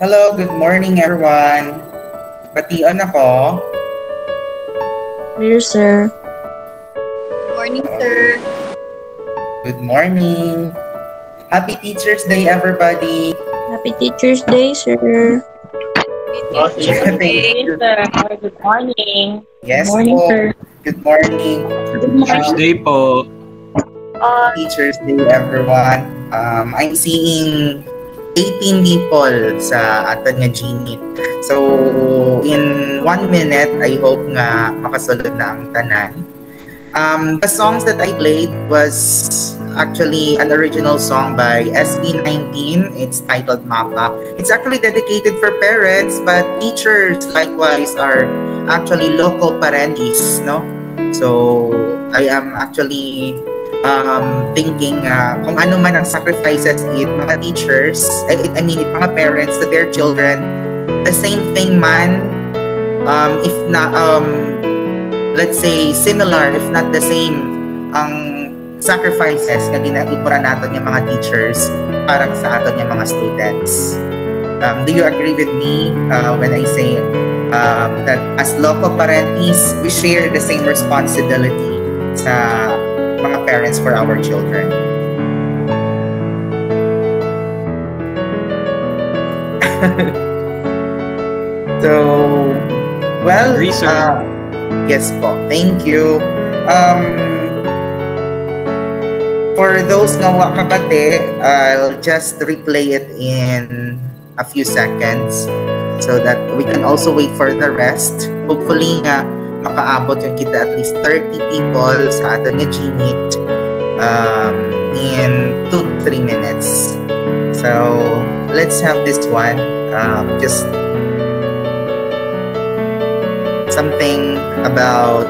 Hello, good morning everyone. Bation ako. Here, sir. Good morning, sir. Good morning. Happy Teacher's Day, everybody. Happy Teacher's Day, sir. Happy Teacher's Day, sir. Good morning. Yes Good morning, po. sir. Good morning. Good morning. Tuesday po. Teacher's Day, everyone. Um, I'm seeing 18 people sa aton nga Gmeet. So, in one minute, I hope nga makasulod na ang tanan. Um, the songs that I played was actually an original song by SB19. It's titled Mapa. It's actually dedicated for parents, but teachers likewise are actually local parentis, no? So, I am actually um, thinking uh, kung ano man ang sacrifices it mga teachers, I, I mean, it, mga parents to their children, the same thing man, um, if not, um, let's say, similar, if not the same, ang sacrifices na ginagipura natin yung mga teachers para sa atin yung mga students. Um, do you agree with me uh, when I say um, that as local parentis, we share the same responsibility sa mga parents for our children? so, well, uh, yes po. Thank you. Um, for those nga wa kabate, I'll just replay it in a few seconds so that we can also wait for the rest. Hopefully nga makaabot yung kita at least 30 people sa atin nga Gmeet um, in 2-3 minutes. So, let's have this one. Um, just something about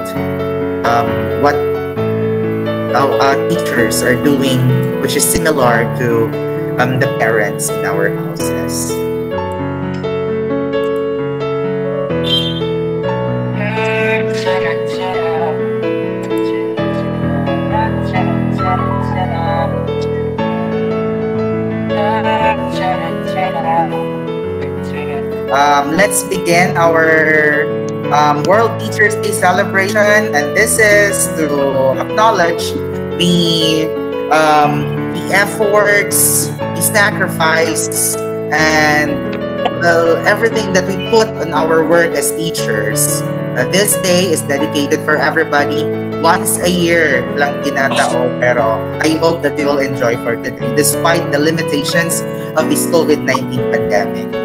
um, what our teachers are doing, which is similar to um, the parents in our houses. Um, let's begin our um, World Teachers Day celebration, and this is to acknowledge the um, the efforts, the sacrifice, and everything that we put on our work as teachers. Uh, this day is dedicated for everybody. Once a year lang ginatao, pero I hope that you will enjoy for today, despite the limitations of this COVID-19 pandemic.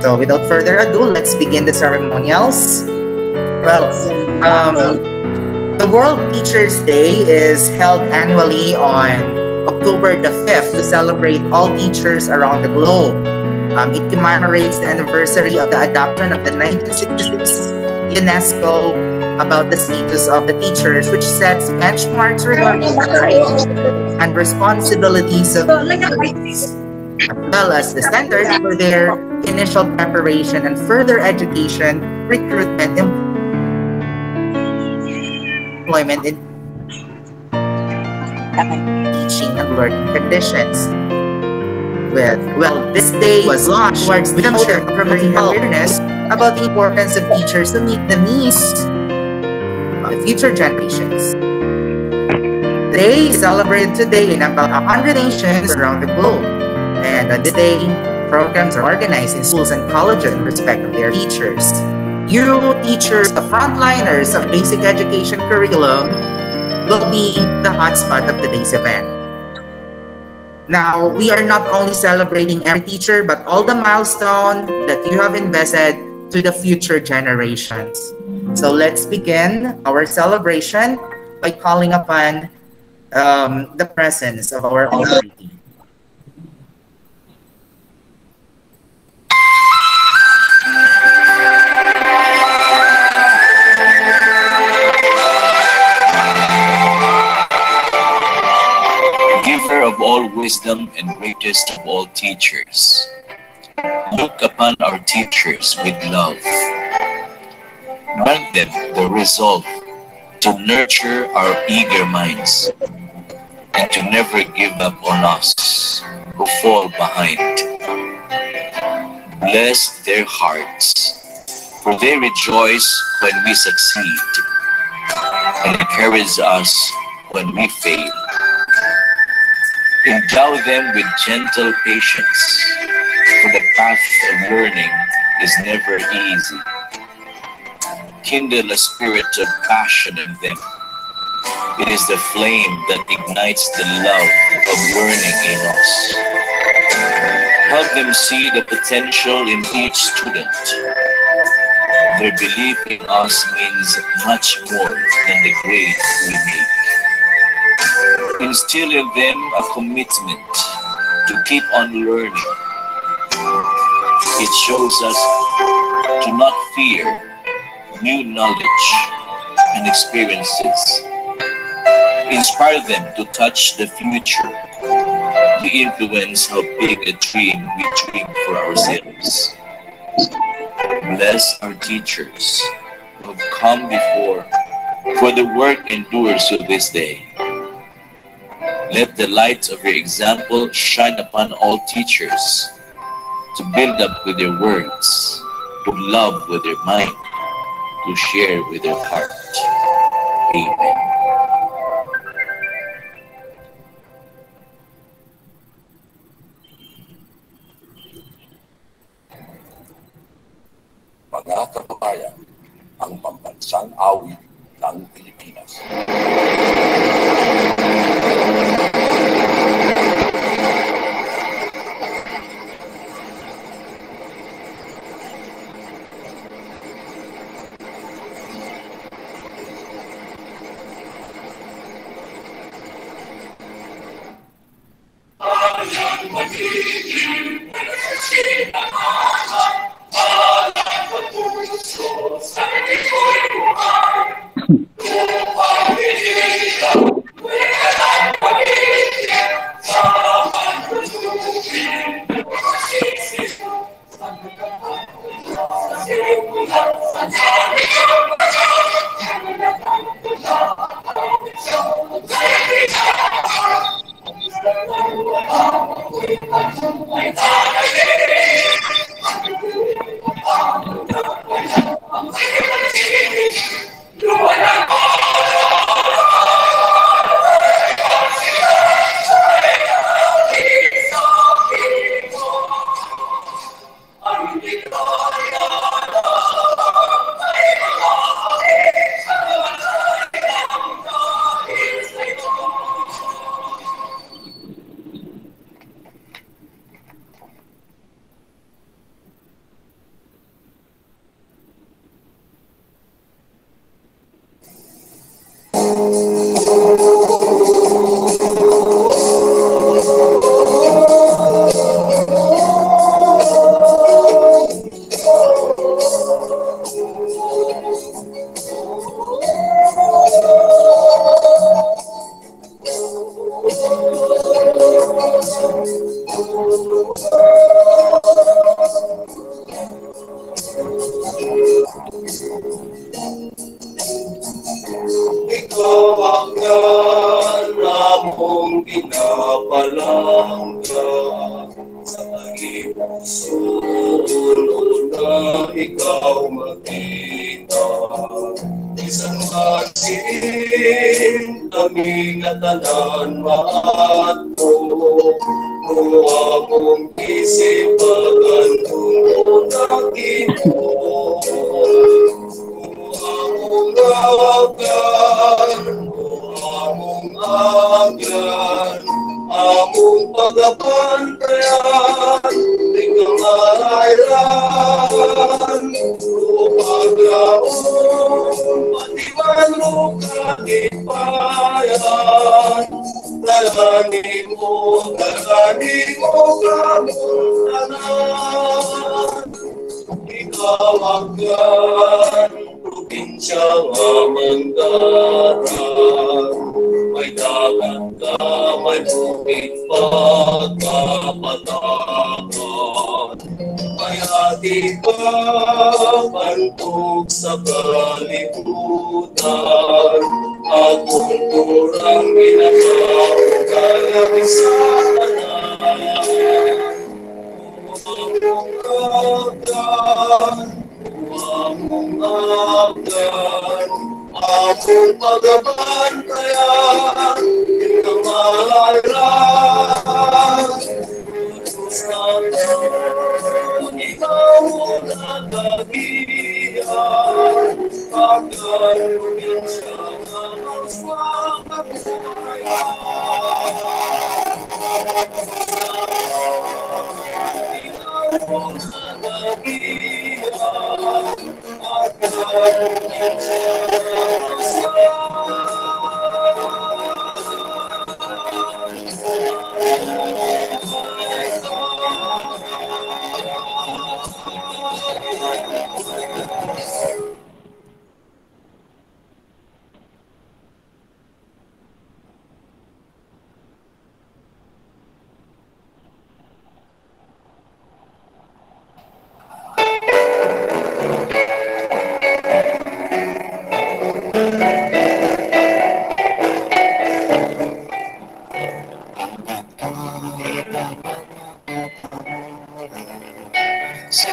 So without further ado, let's begin the ceremonials. Well, um, the World Teachers Day is held annually on October the 5th to celebrate all teachers around the globe. Um, it commemorates the anniversary of the adoption of the 1966 UNESCO about the status of the teachers, which sets benchmarks regarding the rights and responsibilities of teachers, as well as the standards for their initial preparation and further education, recruitment, employment, and teaching and learning conditions. With well, this day was launched towards the culture of promoting awareness about the importance of teachers to meet the needs of future generations. They celebrated today in about 100 nations around the globe. And on this day, programs are organized in schools and colleges in respect of their teachers. You teachers, the frontliners of basic education curriculum, will be the hotspot of today's event. Now, we are not only celebrating every teacher, but all the milestone that you have invested to the future generations. So let's begin our celebration by calling upon um, the presence of our Almighty. All wisdom and greatest of all teachers, look upon our teachers with love. Grant them the resolve to nurture our eager minds and to never give up on us who fall behind. Bless their hearts, for they rejoice when we succeed and encourage us when we fail. Endow them with gentle patience, for the path of learning is never easy. Kindle a spirit of passion in them. It is the flame that ignites the love of learning in us. Help them see the potential in each student. Their belief in us means much more than the grade we make. Instill in them a commitment to keep on learning. It shows us to not fear new knowledge and experiences. Inspire them to touch the future, to influence how big a dream we dream for ourselves. Bless our teachers who have come before, for the work endures to this day. Let the light of your example shine upon all teachers to build up with their words, to love with their mind, to share with their heart. Amen. mga kababayan, ang pambansang awit ng Pilipinas.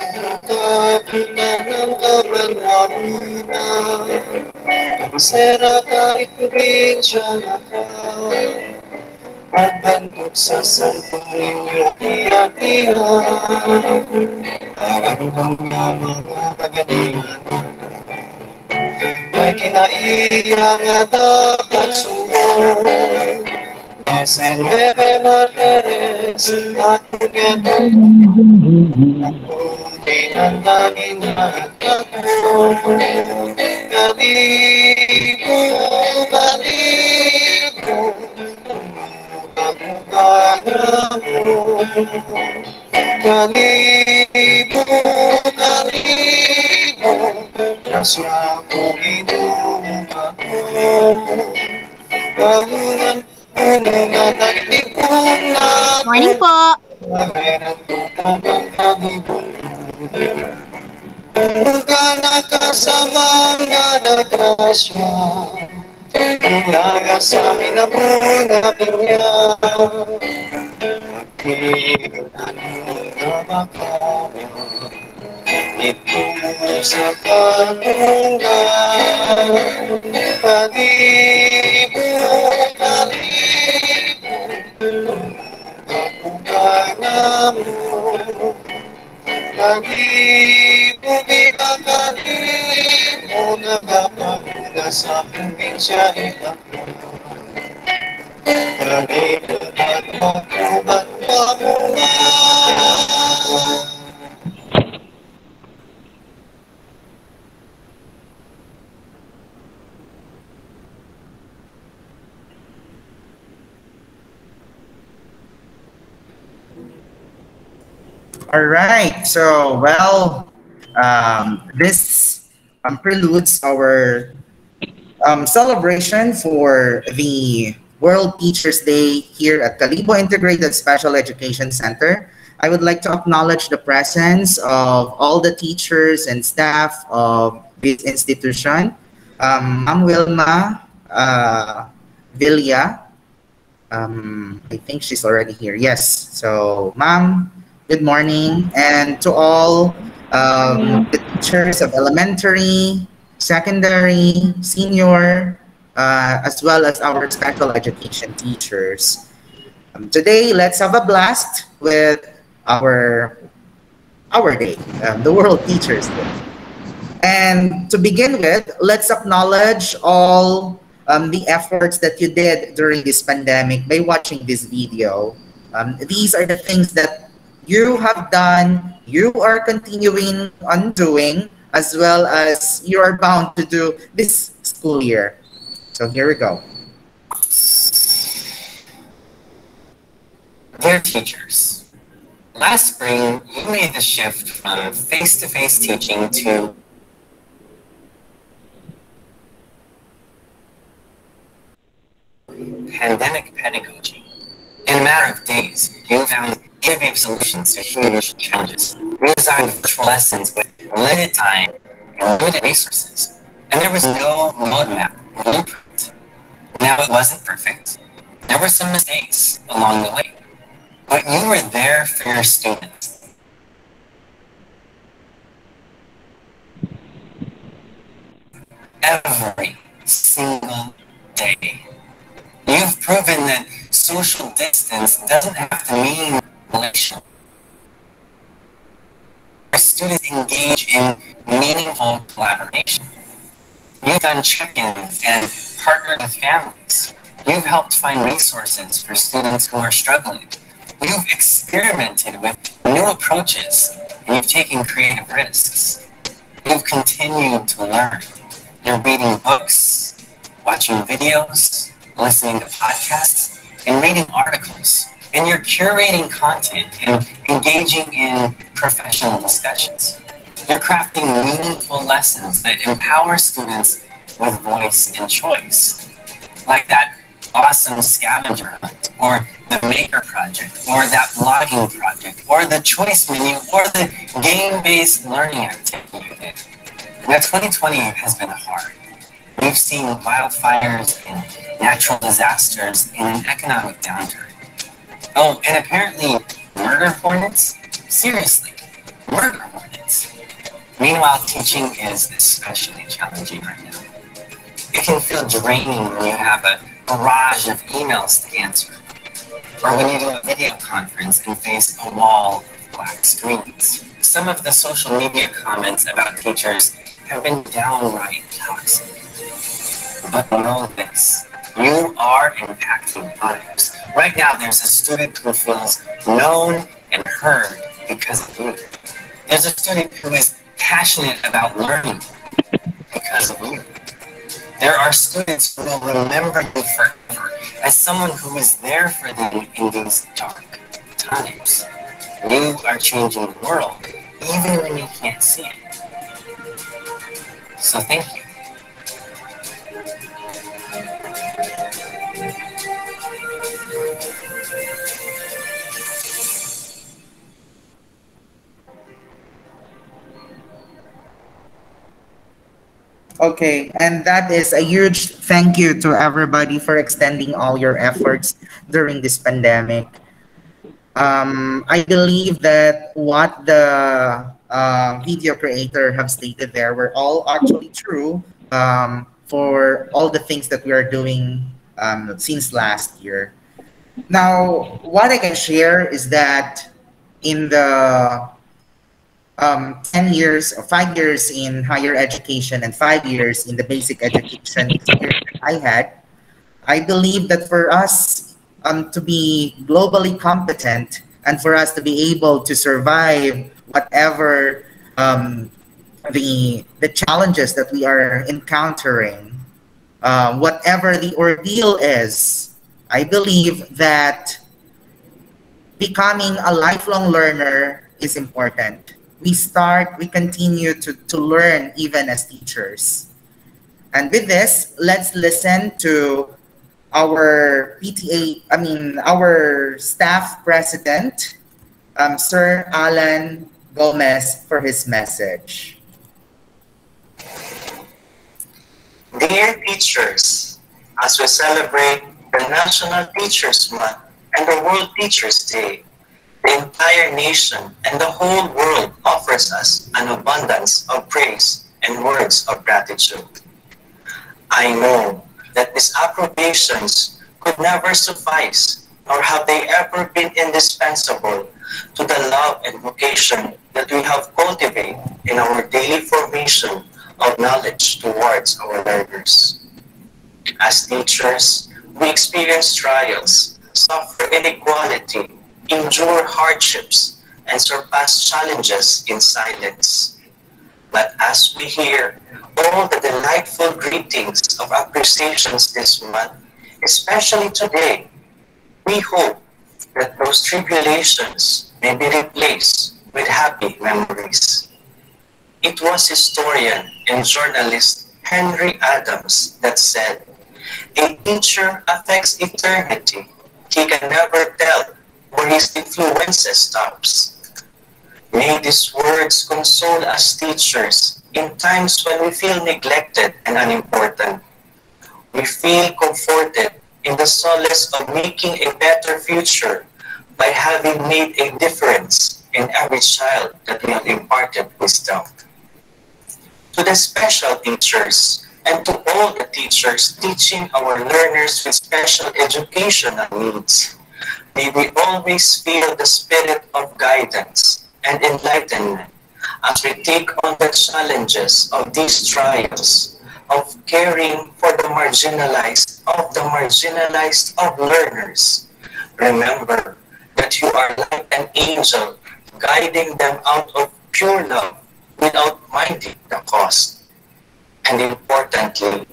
Sa kapila ng kamanamina Sera kahit probinsya na ka At bandok sa sampaling yati-yatihan Parang mga mga kagalingan May kinaiya nga dapat sumunod Sen bebe materes at pagkatong Pinandangin na ako Kalibo, kalibo Pagkakala mo Kalibo, kalibo Kasya ko inuman ako Kahulan, ano na nagtipon na Morning po. Mga nakasama nga nagkasya Kaya sa amin na muna pinya Kailangan na baka Ito sa kanunga Pag-ibo, pag-ibo Ako ka na mo Pag-ibig mo Nagpapagula sa aking siya ako Pag-ibig at magkubat pa mo All right. So, well, um, this um, preludes our um, celebration for the World Teachers Day here at Kalibo Integrated Special Education Center. I would like to acknowledge the presence of all the teachers and staff of this institution. Um, Ma'am Wilma uh, Villa, um, I think she's already here. Yes. So, Ma'am, good morning. And to all um, the teachers of elementary, secondary, senior, uh, as well as our special education teachers. Um, today, let's have a blast with our our day, um, the World Teachers Day. And to begin with, let's acknowledge all um, the efforts that you did during this pandemic by watching this video. Um, these are the things that you have done, you are continuing on doing, as well as you are bound to do this school year. So here we go. Dear teachers, last spring you made the shift from face-to-face teaching to pandemic pedagogy. In a matter of days, you found innovative solutions to human mission challenges. We designed virtual lessons with limited time and limited resources, and there was no roadmap or blueprint. Now, it wasn't perfect. There were some mistakes along the way, but you were there for your students. every single day. You've proven that social distance doesn't have to mean relational. Our students engage in meaningful collaboration. You've done check-ins and partnered with families. You've helped find resources for students who are struggling. You've experimented with new approaches and you've taken creative risks. You've continued to learn. You're reading books, watching videos, listening to podcasts, and reading articles. And you're curating content and engaging in professional discussions. You're crafting meaningful lessons that empower students with voice and choice. Like that awesome scavenger hunt, or the maker project, or that blogging project, or the choice menu, or the game-based learning activity you. Now, 2020 has been hard. We've seen wildfires and natural disasters and an economic downturn. Oh, and apparently murder hornets? Seriously, murder hornets. Meanwhile, teaching is especially challenging right now. It can feel draining when you have a barrage of emails to answer, or when you do a video conference and face a wall of black screens. Some of the social media comments about teachers have been downright toxic. But know this, you are impacting lives. Right now, there's a student who feels known and heard because of you. There's a student who is passionate about learning because of you. There are students who will remember you forever as someone who was there for them in these dark times. You are changing the world, even when you can't see it. So thank you. Okay, and that is a huge thank you to everybody for extending all your efforts during this pandemic. Um, I believe that what the uh, video creator have stated there were all actually true um, for all the things that we are doing um, since last year. Now, what I can share is that in the um, 10 years or five years in higher education and five years in the basic education I had, I believe that for us um, to be globally competent and for us to be able to survive whatever um, the, the challenges that we are encountering, uh, whatever the ordeal is, I believe that becoming a lifelong learner is important we start, we continue to, to learn even as teachers. And with this, let's listen to our PTA, I mean, our staff president, um, Sir Alan Gomez, for his message. Dear teachers, as we celebrate the National Teachers Month and the World Teachers Day, the entire nation and the whole world offers us an abundance of praise and words of gratitude. I know that these approbations could never suffice, nor have they ever been indispensable to the love and vocation that we have cultivated in our daily formation of knowledge towards our learners. As teachers, we experience trials, suffer inequality, endure hardships, and surpass challenges in silence. But as we hear all the delightful greetings of appreciations this month, especially today, we hope that those tribulations may be replaced with happy memories. It was historian and journalist Henry Adams that said, A teacher affects eternity. He can never tell where his influence stops. May these words console us teachers in times when we feel neglected and unimportant. We feel comforted in the solace of making a better future by having made a difference in every child that we have imparted wisdom. To the special teachers and to all the teachers teaching our learners with special educational needs. May we always feel the spirit of guidance and enlightenment as we take on the challenges of these trials of caring for the marginalized of the marginalized of learners. Remember that you are like an angel guiding them out of pure love without minding the cost. And importantly,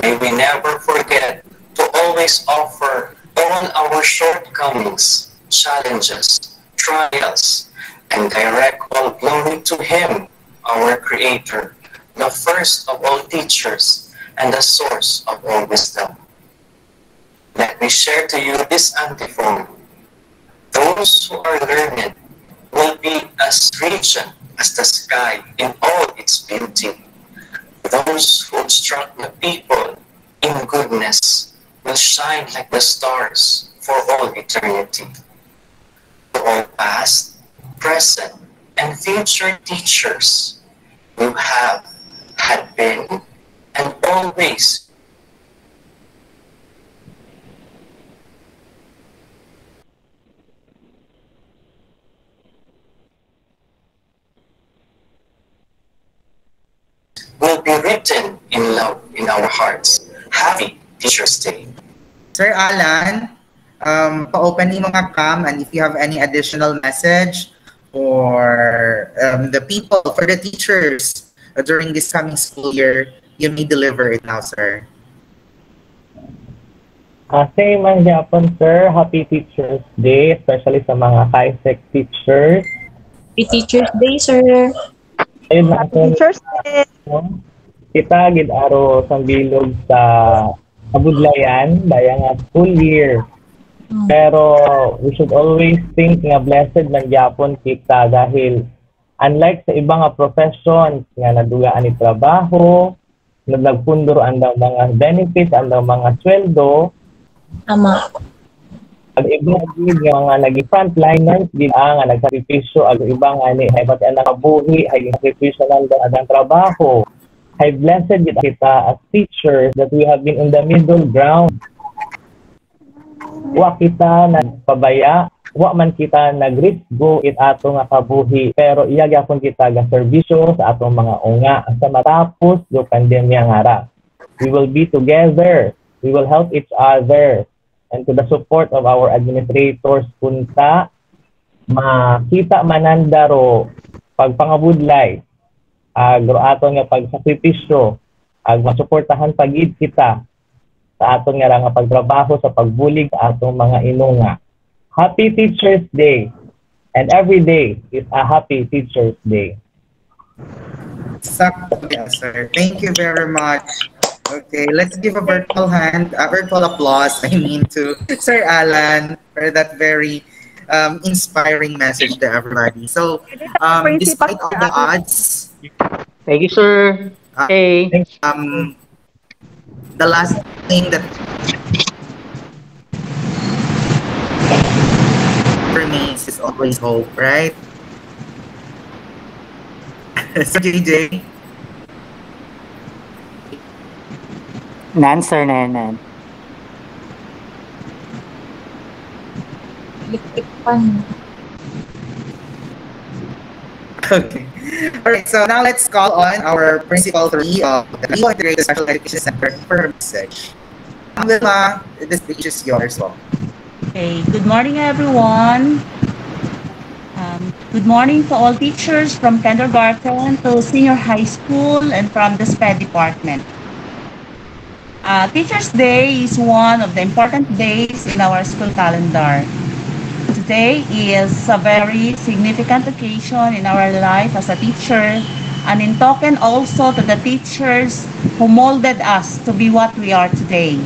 may we never forget to always offer all our shortcomings, challenges, trials, and direct all glory to Him, our Creator, the first of all teachers and the source of all wisdom. Let me share to you this antiphon. Those who are learned will be as radiant as the sky in all its beauty. Those who instruct the people in goodness will shine like the stars for all eternity. To all past, present, and future teachers who have, had been, and always will be written in love in our hearts. Happy Day. Sir Alan, um, pa-open yung mga cam and if you have any additional message for um, the people, for the teachers uh, during this coming school year, you may deliver it now, sir. Uh, same man Japan, sir. Happy Teacher's Day, especially sa mga KISEC teachers. Happy Teacher's Day, sir. Ayun Happy Teacher's Day. Kita gid aro sang bilog sa kabudlayan daya nga school year. Pero we should always think nga blessed man gyapon kita dahil unlike sa ibang nga professions nga nadugaan ni trabaho, na nagpundur ang daw mga benefits, ang daw mga sweldo, Tama. ang iba gid nga mga naging frontliners gid ang nga nagsakripisyo ang iba nga ni ay pati ang nakabuhi ay sakripisyo lang daw ang trabaho ay blessed kita as teachers that we have been in the middle ground. Wa kita nagpabaya wa man kita nag-risk go it ato nga kabuhi. Pero iya gyapon kita ga serbisyo sa atong mga unga. Sa matapos do pandemya nga ra we will be together. We will help each other. And to the support of our administrators punta makita manandaro pagpangabudlay agro aton nga pagsakripisyo ag masuportahan pagid kita sa aton nga nga pagtrabaho sa pagbulig sa atong mga inunga Happy Teacher's Day and every day is a happy Teacher's Day. Sakto, yes, sir. Thank you very much. Okay, let's give a virtual hand, a virtual applause, I mean, to Sir Alan for that very um, inspiring message to everybody. So, um, despite all the odds, Thank you, sir. uh, Hey. um, the last thing that remains is always hope, right? so, JJ, Nan, sir, nan, nan. Okay. All right. So now let's call on our principal three of the Vivo Integrated Special Education Center for her message. Wilma, this speech is yours. Well. Okay, good morning everyone. Um, good morning to all teachers from kindergarten to senior high school and from the SPED department. Uh, Teachers Day is one of the important days in our school calendar. Today is a very significant occasion in our life as a teacher and in token also to the teachers who molded us to be what we are today.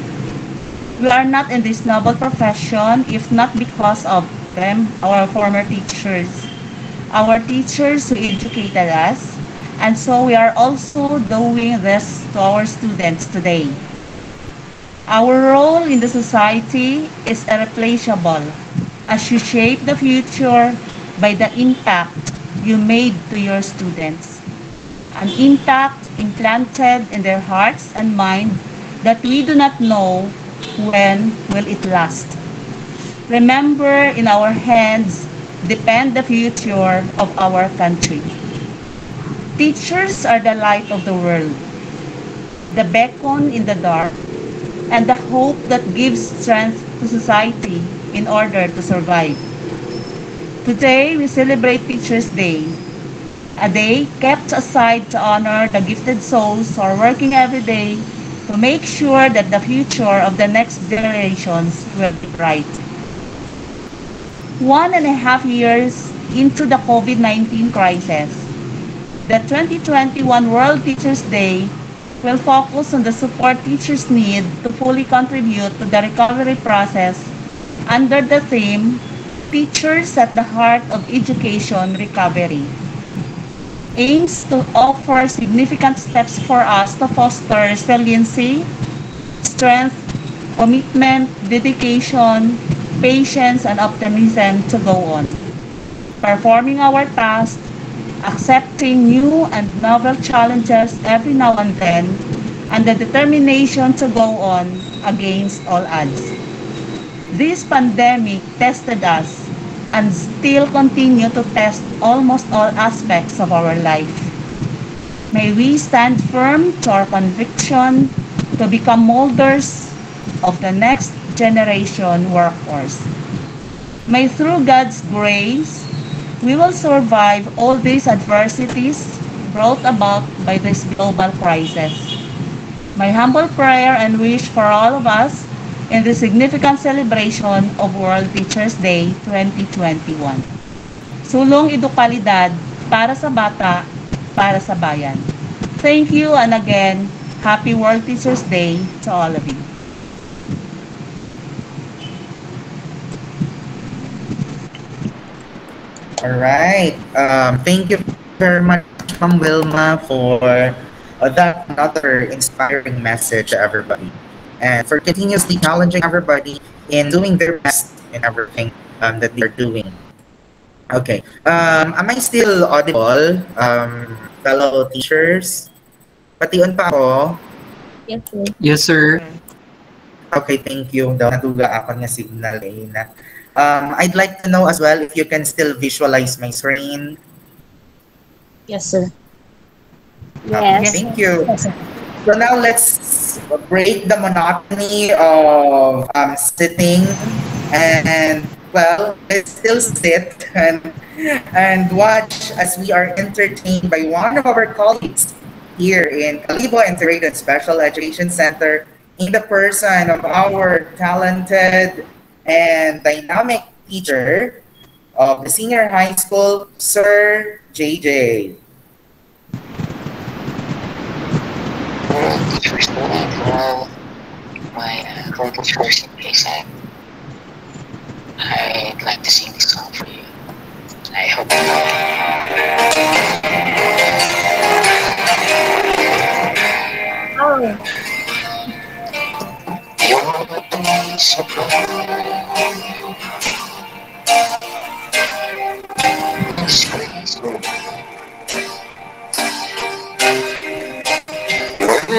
We are not in this noble profession if not because of them, our former teachers, our teachers who educated us, and so we are also doing this to our students today. Our role in the society is irreplaceable as you shape the future by the impact you made to your students. An impact implanted in their hearts and mind that we do not know when will it last. Remember, in our hands depend the future of our country. Teachers are the light of the world, the beacon in the dark, and the hope that gives strength to society in order to survive. Today, we celebrate Teachers' Day, a day kept aside to honor the gifted souls who are working every day to make sure that the future of the next generations will be bright. One and a half years into the COVID-19 crisis, the 2021 World Teachers' Day will focus on the support teachers need to fully contribute to the recovery process under the theme Teachers at the Heart of Education Recovery. Aims to offer significant steps for us to foster resiliency, strength, commitment, dedication, patience, and optimism to go on. Performing our task, accepting new and novel challenges every now and then, and the determination to go on against all odds. This pandemic tested us and still continue to test almost all aspects of our life. May we stand firm to our conviction to become molders of the next generation workforce. May through God's grace, we will survive all these adversities brought about by this global crisis. My humble prayer and wish for all of us in the significant celebration of World Teachers Day 2021. Sulong edukalidad para sa bata, para sa bayan. Thank you and again, Happy World Teachers Day to all of you. All right. Um, thank you very much, Ma'am Wilma, for that another inspiring message everybody, and for continuously challenging everybody in doing their best in everything um, that they're doing. Okay. Um, am I still audible, um, fellow teachers? Pati-on pa ako? Yes, sir. Yes, sir. Okay, thank you. Daw natuga ako niya signal eh na. Um, I'd like to know as well if you can still visualize my screen. Yes, sir. Okay, Yes. thank you. Yes, sir. So now let's break the monotony of um, sitting and well, let's still sit and and watch as we are entertained by one of our colleagues here in Kalibo Integrated Special Education Center in the person of our talented and dynamic teacher of the senior high school, Sir JJ. My First. I'd like to sing this song for you. I hope you know it. The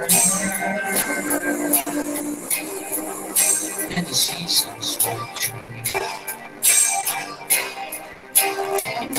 And the seasons. And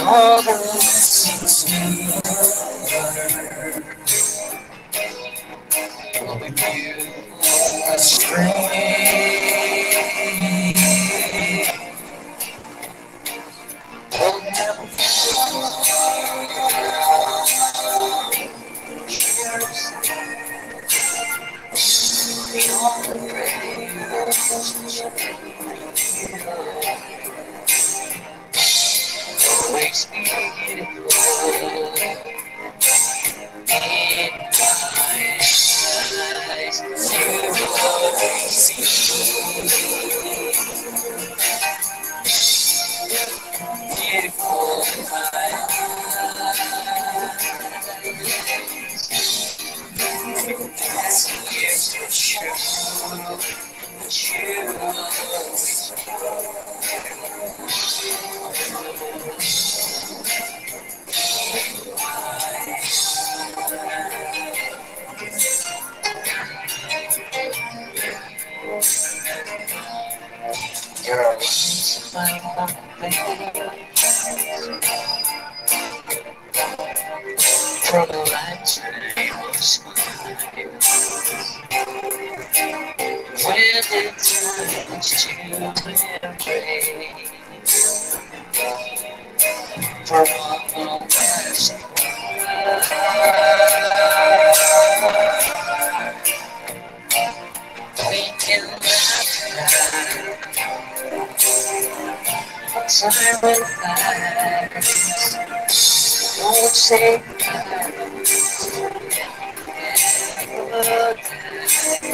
Always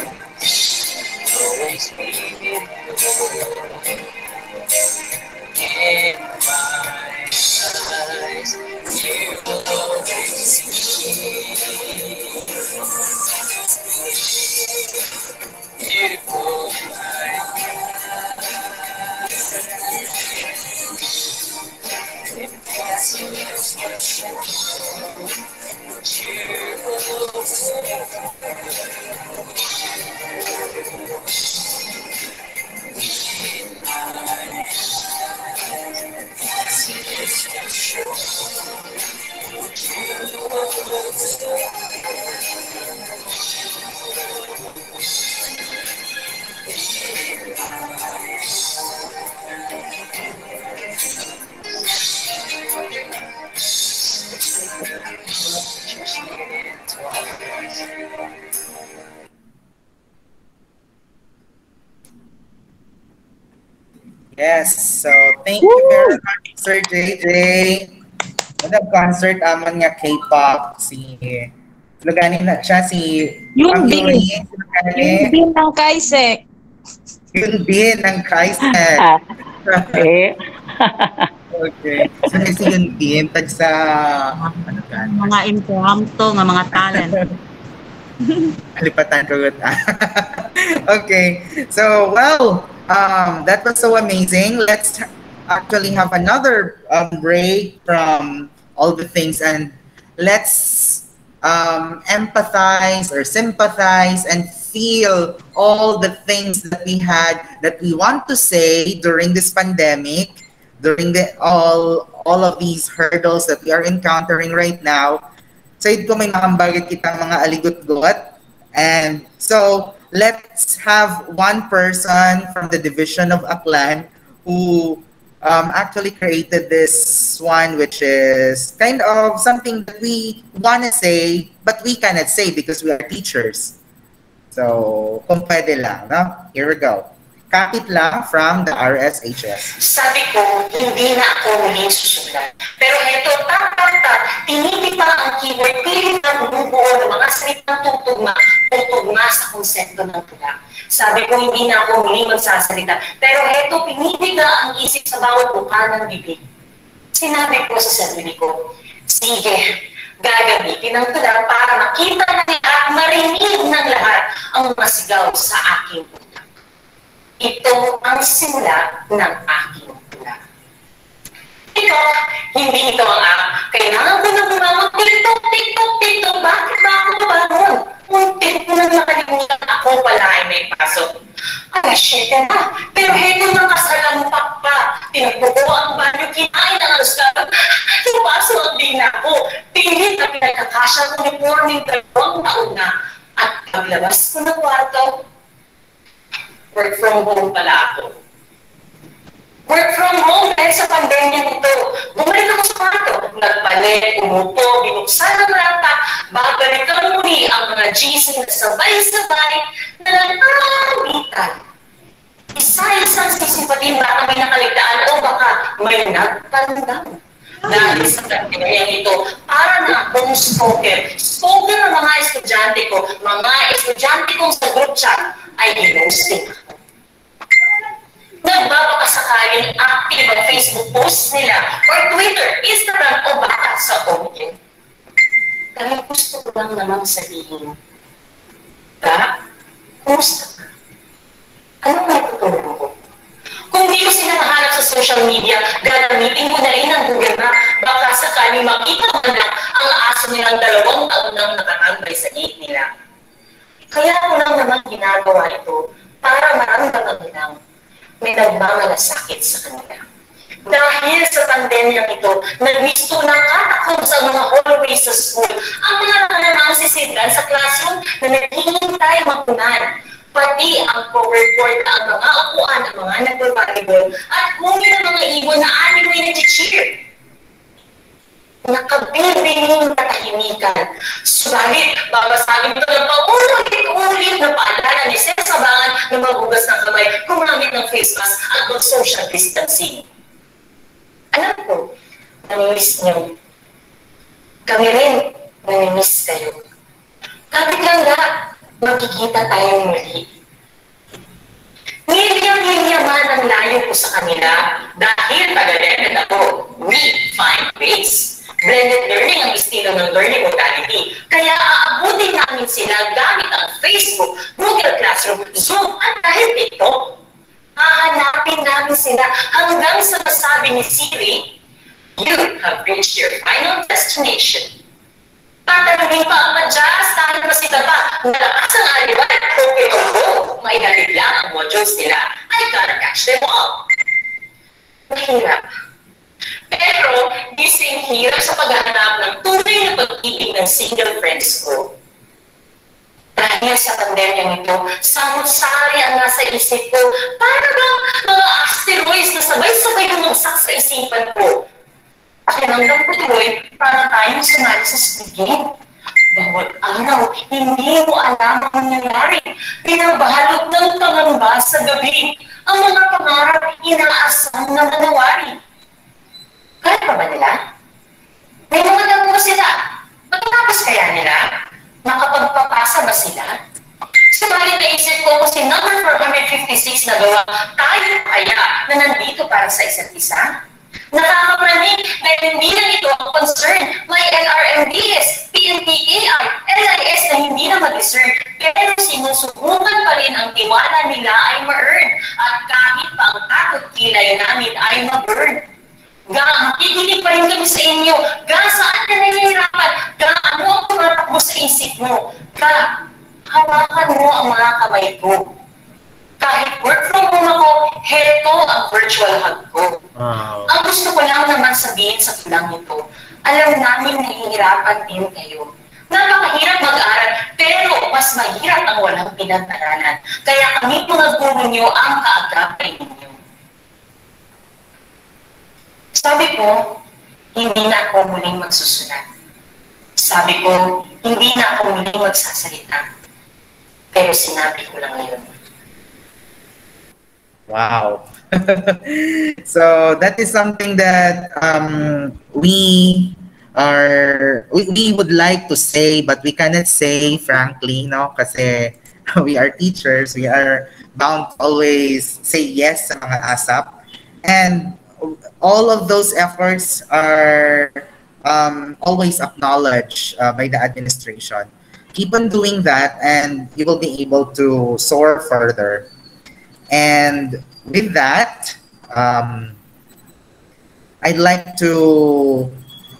be Sir JJ. Nag-concert amon nga K-pop si Lugani na siya si Yun Ma'am din. Yung din ng Kaisek. Yun din ng Kaisek. Eh, okay. So si Yun din tag sa ano ka? Mga impromptu, nga mga talent. Alipatan ko okay. So, well, um, that was so amazing. Let's actually have another um, break from all the things and let's um, empathize or sympathize and feel all the things that we had that we want to say during this pandemic, during the all all of these hurdles that we are encountering right now. So ko may makambagit kitang mga aligot-got. And so let's have one person from the division of Aklan who um, actually created this one, which is kind of something that we want to say, but we cannot say because we are teachers. So, kung pwede lang, no? Here we go. Kapit lang from the RSHS. Sabi ko, hindi na ako muling susulat. Pero ito, tatata, tinitip pa ang keyword, pilit na bumubuo ng mga salitang tutugma, tutugma sa konsepto ng tula. Sabi ko, hindi na ako muling magsasalita. Pero ito, pinipiga ang isip sa bawat mukha ng bibig. Sinabi ko sa sarili ko, sige, gagamitin ang tula para makita na at marinig ng lahat ang mga sigaw sa aking utak. Ito ang simula ng aking tula. Ito, hindi ito ang app. Kailangan ko na bumawag TikTok, TikTok, TikTok. Bakit ba ako bangon? Muntik ko na nakalimutan ako pala ay may pasok. Ay, shit na. Pero heto ng kasalampak pa. Tinagbuko ang banyo, kinain ang alas ka. Lumaso ang dina ko. Pilit na pinagkakasya ng uniforming dalawang taon na. At paglabas ko ng kwarto, work from home pala ako. Work from home dahil sa pandemya nito. Bumalik ako sa kwarto, nagpalit, umupo, binuksan ang rata, babalikan muli ang mga GC na sabay-sabay na nagpapamitan. Isa-isang sisipatin baka may nakaligtaan o baka may nagtandang. Dahil sa pandemya ito, para na akong spoken. Spoken ng mga estudyante ko, mga estudyante kong sa group chat ay ginusting ako nagbabakasakaling active ang Facebook post nila or Twitter, Instagram o baka sa OPM. Kaya gusto ko lang namang sabihin, ka, kumusta ka? Social media, gagamitin mo na rin ang Google Map. Baka sakaling makita mo na ang aso nilang dalawang taon nang nakatambay sa gate nila. Kaya ko lang naman ginagawa ito para maramdaman nilang may nagmamalasakit sa kanila. Dahil sa pandemya ito, nagmisto ng katakot sa mga hallways sa school ang mga nananangsisidlan sa classroom na naghihintay mapunan pati ang coverboard ang mga upuan, ang mga nagbabalibol, at huli ng mga ibon na anyway nag-cheer. Nakabibining katahimikan. Subalit, babasagin ito ng paulit-ulit na paalala ni Sir Sabangan na magugas ng kamay, gumamit ng face mask at mag-social distancing. Alam ko, namimiss niyo. Kami rin, namimiss kayo. Kapit lang nga, magkikita tayong muli. Niliyang-nilyaman ang layo ko sa kanila dahil taga-level ako. We find ways. Blended learning ang estilo ng learning modality. Kaya aabutin namin sila gamit ang Facebook, Google Classroom, Zoom, at dahil TikTok. Hahanapin namin sila hanggang sa masabi ni Siri, You have reached your final destination. Tatanungin pa ang madyas, tayo pa sila pa. Nalakas ang aliwan, okay o go. Maihalid lang ang modules nila. I gotta catch them all. Mahirap. Pero, gising hirap sa paghahanap ng tunay na pag-ibig ng single friends ko. Dahil sa pandemya nito, samot-sari ang nasa isip ko. Para bang mga asteroids na sabay-sabay bumagsak sa isipan ko. Pakiramdam ko tuloy, para tayong sumali sa spigit. Bawat araw, hindi mo alam ang nangyayari. Pinabahalot ng pangamba sa gabi. Ang mga pangarap inaasam na nanawari. Kaya pa ba nila? May mga damo sila. Matapos kaya nila? Nakapagpapasa ba sila? Subalit naisip ko kung si number 456 na gawa, tayo kaya na nandito para sa isa't isa? Nakakapraning dahil hindi lang ito ang concern. May LRMDS, PNPAI, LIS na hindi na mag-discern. Pero sinusubukan pa rin ang tiwala nila ay ma-earn. At kahit pa ang takot kilay namin ay ma-burn. Ga, makikinig pa rin kami sa inyo. Ga, saan ka nahihirapan? Ga, ano ang tumatakbo sa isip mo? Ga, hawakan mo ang mga kamay ko. Kahit work from home ako, heto ang virtual hug ko. Wow. Ang gusto ko lang naman sabihin sa tulang ito, alam namin nahihirapan din kayo. Napakahirap mag-aral, pero mas mahirap ang walang pinag-aralan. Kaya kami mga guro nyo ang kaagapay ninyo. Sabi ko, hindi na ako muling magsusulat. Sabi ko, hindi na ako muling magsasalita. Pero sinabi ko lang ngayon, Wow. so that is something that um, we are we, we would like to say but we cannot say frankly no? Kasi we are teachers. We are bound to always say yes sa mga ASAP. And all of those efforts are um, always acknowledged uh, by the administration. Keep on doing that and you will be able to soar further and with that, um, I'd like to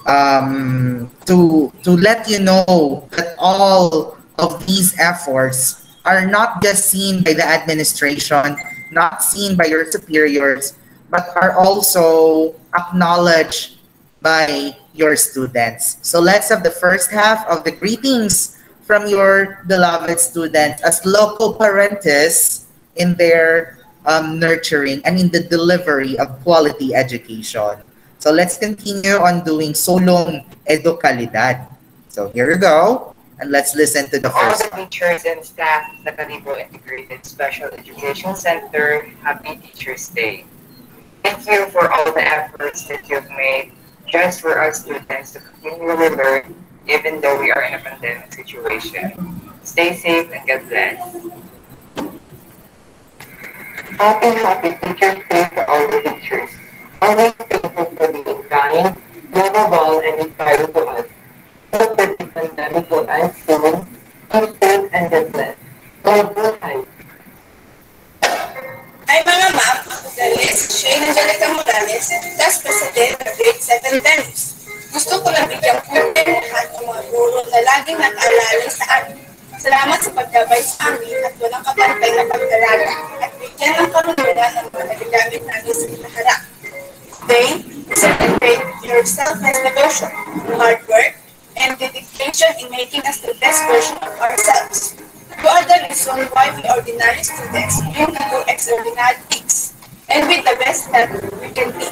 um, to to let you know that all of these efforts are not just seen by the administration, not seen by your superiors, but are also acknowledged by your students. So let's have the first half of the greetings from your beloved students as loco parentis in their um, nurturing and in the delivery of quality education. So let's continue on doing Sulong Edukalidad. So here we go, and let's listen to the All first the teachers and staff at the Kalibo Integrated Special Education Center, Happy Teachers Day. Thank you for all the efforts that you've made just for us students to continually learn even though we are in a pandemic situation. Stay safe and God bless. Happy, happy Teacher's for all the teachers. Always thankful for being kind, lovable, and inspiring to us. Hope that the pandemic will end soon. Keep safe and God bless. God bless. Hi mga ako Galis, Shane Angelica Morales, Class President ng Grade 7 Tennis. Gusto ko lang bigyang lahat ng mga guro na laging nag-aalala sa amin. Salamat sa paggabay sa amin at walang kapantay na pagdalaga at bigyan ng karunungan ng mga nagagamit namin sa kinaharap. Today, celebrate your selfless devotion, hard work, and dedication in making us the best version of ourselves. You are the reason why we ordinary students dream to do extraordinary things. And with the best that we can be.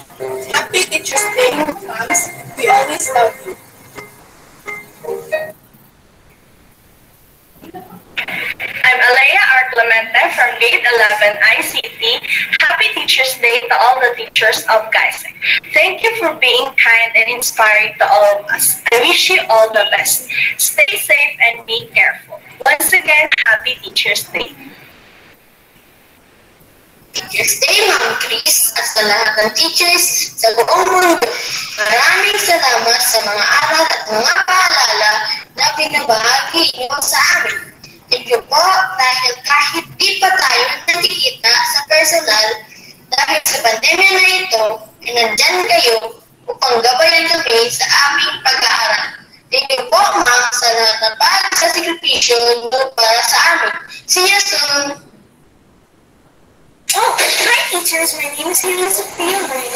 Happy Teacher's Day, moms. We always love you. I'm Alea R. Clemente from grade 11 ICT. Happy Teacher's Day to all the teachers of KISEC. Thank you for being kind and inspiring to all of us. I wish you all the best. Stay safe and be careful. Once again, Happy Teacher's Day. Teacher's Day, Ma'am Chris, at sa lahat ng teachers sa buong mundo. Maraming salamat sa mga aral at mga paalala na binabahagi niyo sa amin. Thank you po dahil kahit di pa tayo nagkikita sa personal, dahil sa pandemya na ito, ay nandyan kayo upang gabayan kami sa aming pag-aaral. Thank you po, ma'am, sa lahat ng pagsasakripisyo niyo para sa amin. See you soon! Oh, hi teachers, my name is Sophia Lane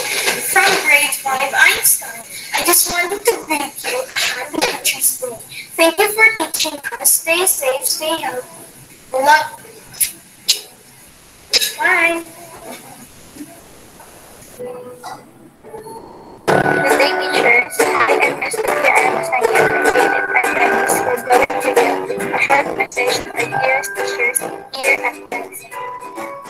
from grade 5 Einstein. I just wanted to greet you happy Teacher's Day. Thank you for teaching us. Stay safe, stay healthy. Love. Bye. Good day, teachers. I am Esther Einstein from grade 5 primary school going to give a short message to our dearest teachers here at Benson.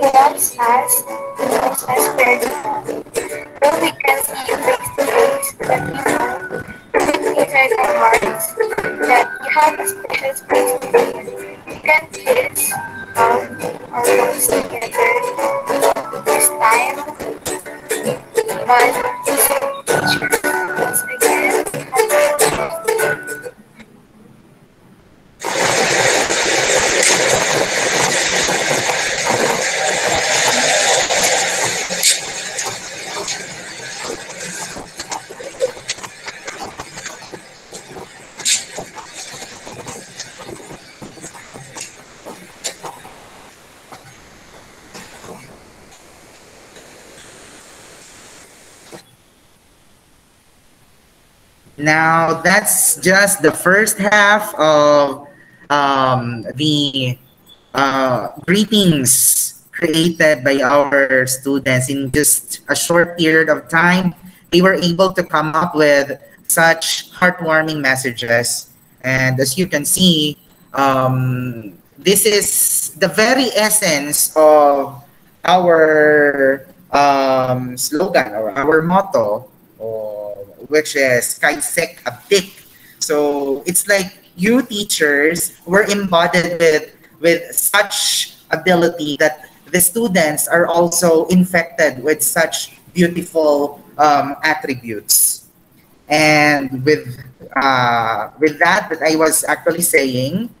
Who knows us very well. Though we can see you face to face, but we know, deep inside our hearts, that you have a special space just the first half of um, the uh, greetings created by our students in just a short period of time. They were able to come up with such heartwarming messages. And as you can see, um, this is the very essence of our um, slogan or our motto, or, which is KISEC AbTech. So it's like you teachers were embodied with, with such ability that the students are also infected with such beautiful um, attributes. And with uh, with that, that I was actually saying,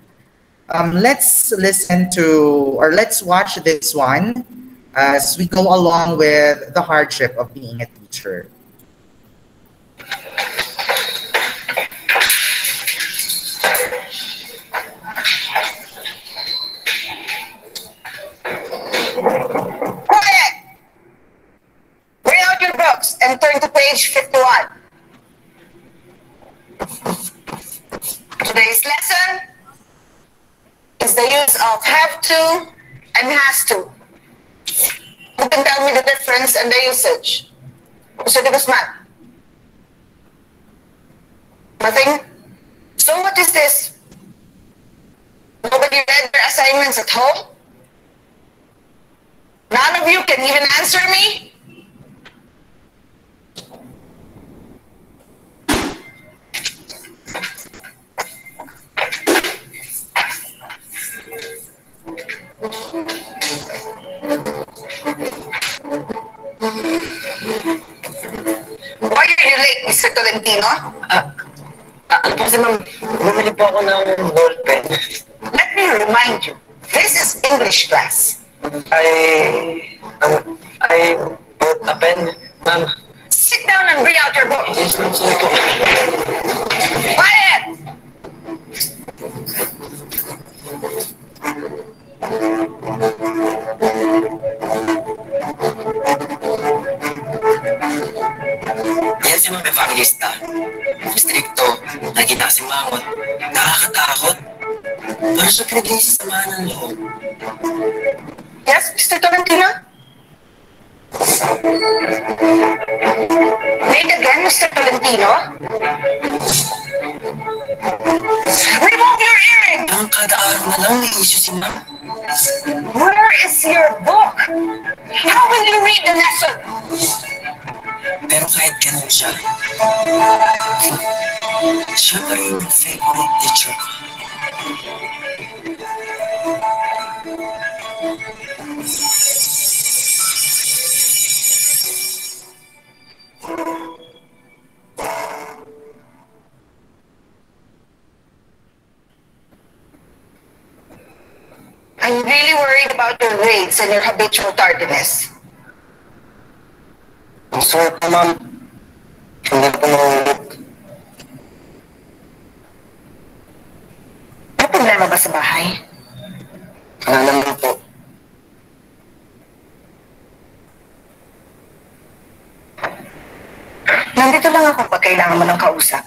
um, let's listen to or let's watch this one as we go along with the hardship of being a teacher. Quiet! Bring out your books and turn to page 51. Today's lesson is the use of have to and has to. You can tell me the difference and the usage? Mr. Guzman? Nothing? So what is this? Nobody read their assignments at home? None of you can even answer me? Why are you late, Mr. Tolentino? Ah, ano kasi ma'am, bumili po ako ng ballpen. Let me remind you, this is English class. I, um, I bought a pen, ma'am. Sit down and bring out your book. Yes, ma'am, sorry po. Quiet! Yan si Ma'am Evangelista. Stricto, nakita si Mangot. Nakakatakot. Para siya pinaglisis sa ng loob. Yes, Mr. Tolentino? Late again, Mr. Tolentino? Where is your book? How will you read the lesson? Pero kahit ganun siya, siya pa rin yung favorite teacher ko. I'm really worried about your grades and your habitual tardiness. Ang sorry po, Ma'am. Hindi po maulit. May problema ba sa bahay? Wala naman po. Nandito lang ako pag kailangan mo ng kausap.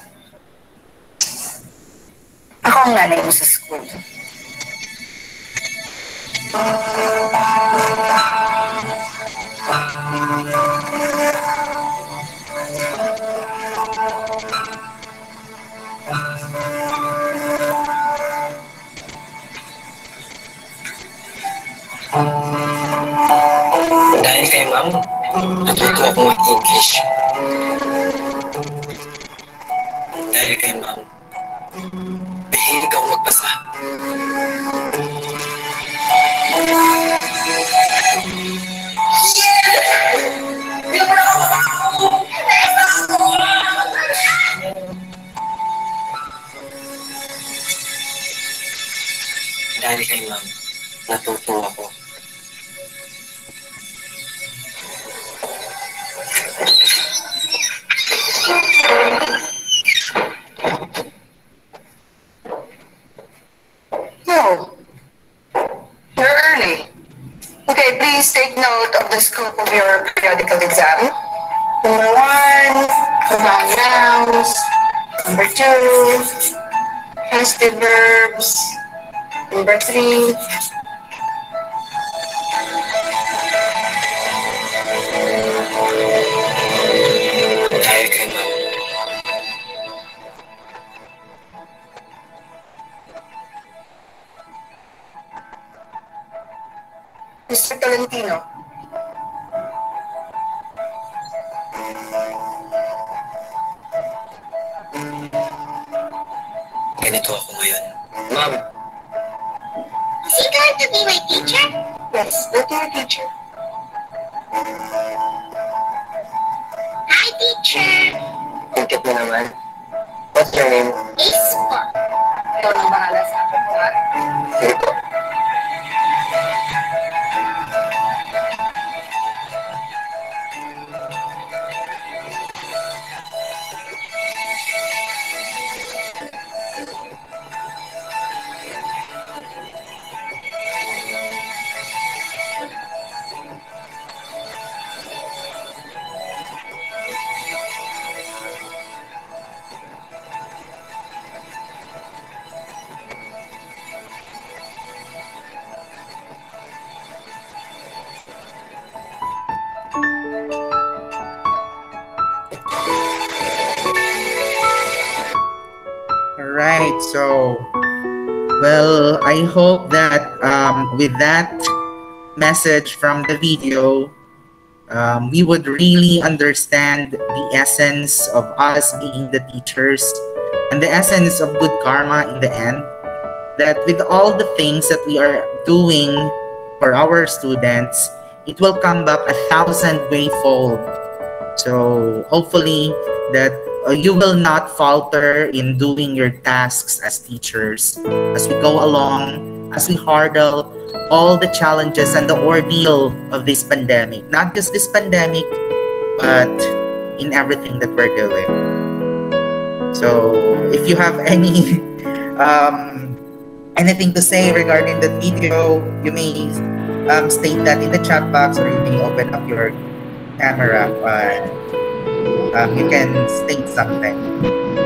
Ako ang nanay mo sa school. Đây các em ấn thuộc một môn English Đây các em ấn Bikin kau magbasa Dahil kay Ma'am, natuto ako. No. You're early. Okay, please take note of the scope of your periodical exam. Number one, combined nouns. Number two, transitive verbs. Number three, that message from the video, um, we would really understand the essence of us being the teachers and the essence of good karma in the end. That with all the things that we are doing for our students, it will come back a thousand fold. So hopefully that uh, you will not falter in doing your tasks as teachers as we go along, as we hurdle all the challenges and the ordeal of this pandemic. Not just this pandemic, but in everything that we're doing. So if you have any um, anything to say regarding the video, you may um, state that in the chat box or you may open up your camera and um, you can state something.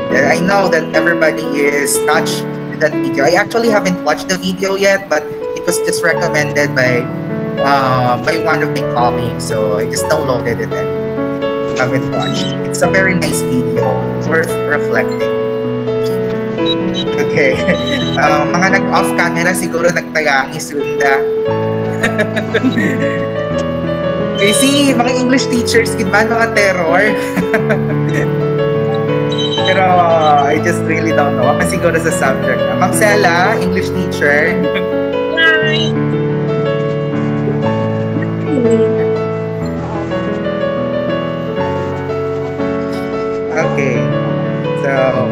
I know that everybody is touched with that video. I actually haven't watched the video yet, but was just recommended by uh, by one of my colleagues, so I just downloaded it and haven't watched. It's a very nice video, worth reflecting. Okay. Um, mga nag-off camera, siguro nagtayangi sunda. Kasi mga English teachers, gid man mga terror. Pero I just really don't know. Kasi siguro sa subject. Sela, English teacher.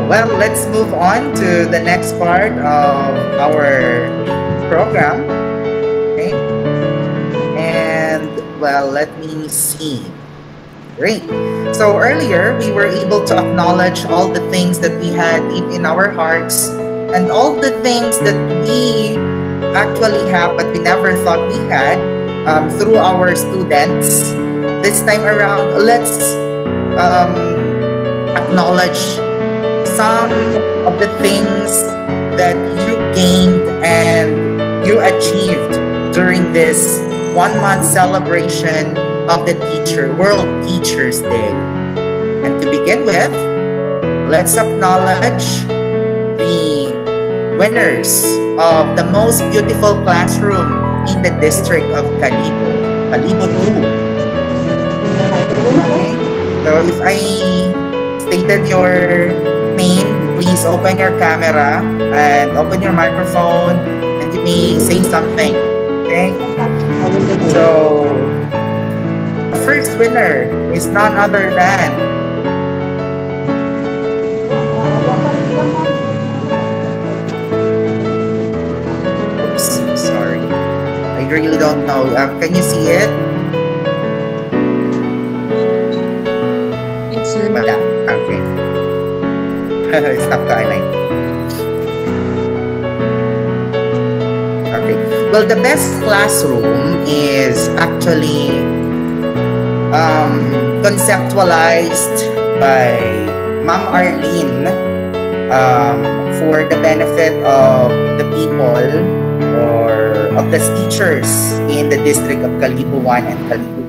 Well, let's move on to the next part of our program. Okay. And, well, let me see. Great. So, earlier, we were able to acknowledge all the things that we had deep in our hearts and all the things that we actually have but we never thought we had um, through our students. This time around, let's um, acknowledge some of the things that you gained and you achieved during this one month celebration of the teacher World Teachers Day. And to begin with, let's acknowledge the winners of the most beautiful classroom in the district of Kalibo, Kalibo 2. Okay. So if I stated your please open your camera and open your microphone and you may say something. Okay? So, the first winner is none other than Oops, sorry. I really don't know. Um, can you see it? Wala. Okay. Okay. Well, the best classroom is actually um, conceptualized by Ma'am Arlene um, for the benefit of the people or of the teachers in the district of Kalibo 1 and Kalibo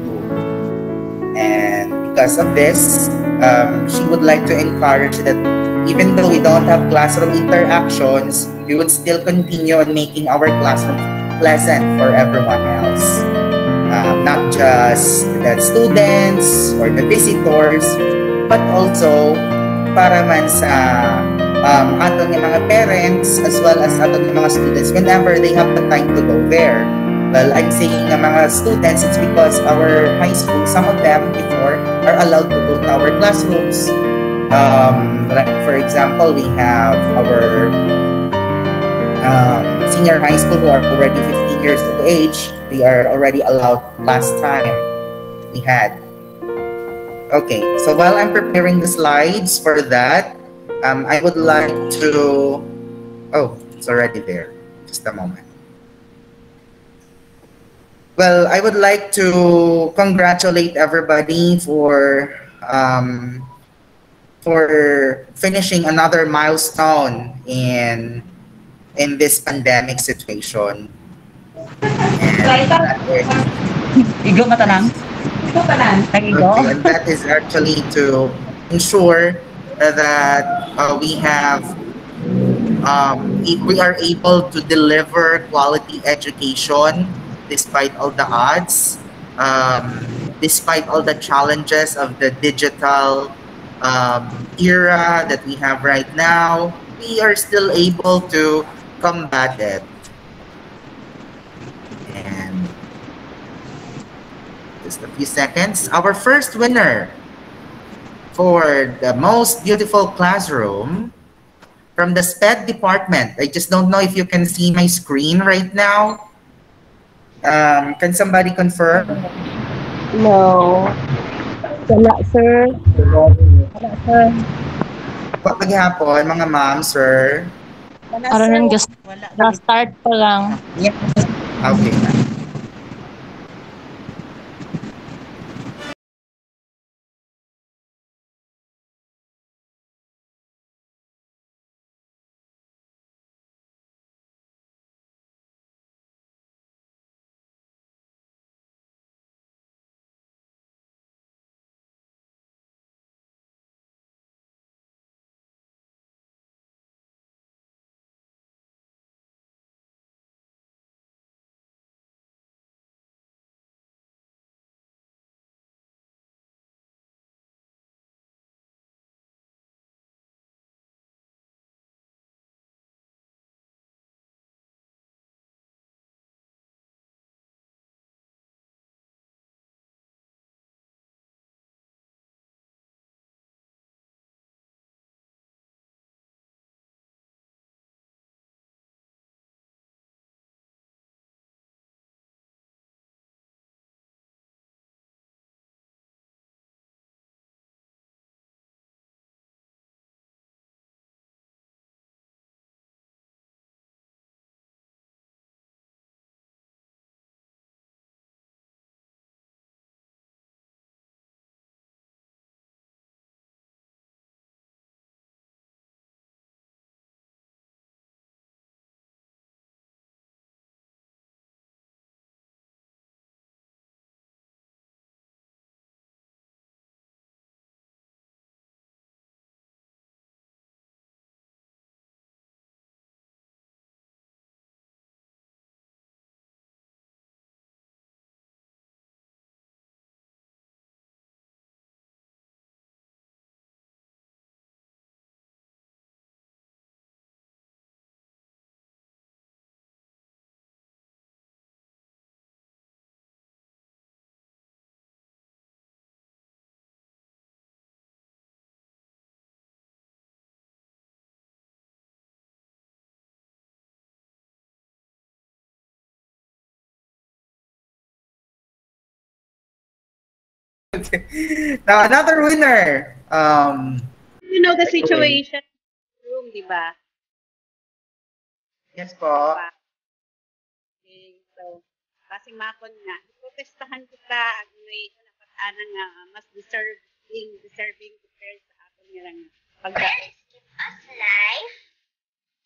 2. And because of this, um, she would like to encourage that even though we don't have classroom interactions, we would still continue on making our classroom pleasant for everyone else. Um, not just the students or the visitors, but also para man sa um, ato ng mga parents as well as ato ng mga students whenever they have the time to go there. Well, I'm saying ng mga students, it's because our high school, some of them before, are allowed to go to our classrooms. Um, like for example, we have our um, senior high school who are already 15 years of age. They are already allowed last time we had. Okay, so while I'm preparing the slides for that, um, I would like to. Oh, it's already there. Just a moment. Well, I would like to congratulate everybody for um, for finishing another milestone in in this pandemic situation. Igo matanang. Igo tanan. Igo. Okay, and that is actually to ensure that uh, we have um, we are able to deliver quality education despite all the odds, um, despite all the challenges of the digital um, era that we have right now, we are still able to combat it. And Just a few seconds. Our first winner for the most beautiful classroom from the SPED department. I just don't know if you can see my screen right now. Um, can somebody confirm? No. Wala, sir. Wala, sir. Paghapon, mga ma'am, sir. Parang nang just na-start pa lang. Yes. Okay. Now another winner. Um, You know the situation room, di ba? Yes po. Okay, so, kasing makon nga, protestahan kita ang may napatanan nga mas deserving, deserving compared sa akin nga lang pagkain. give us life.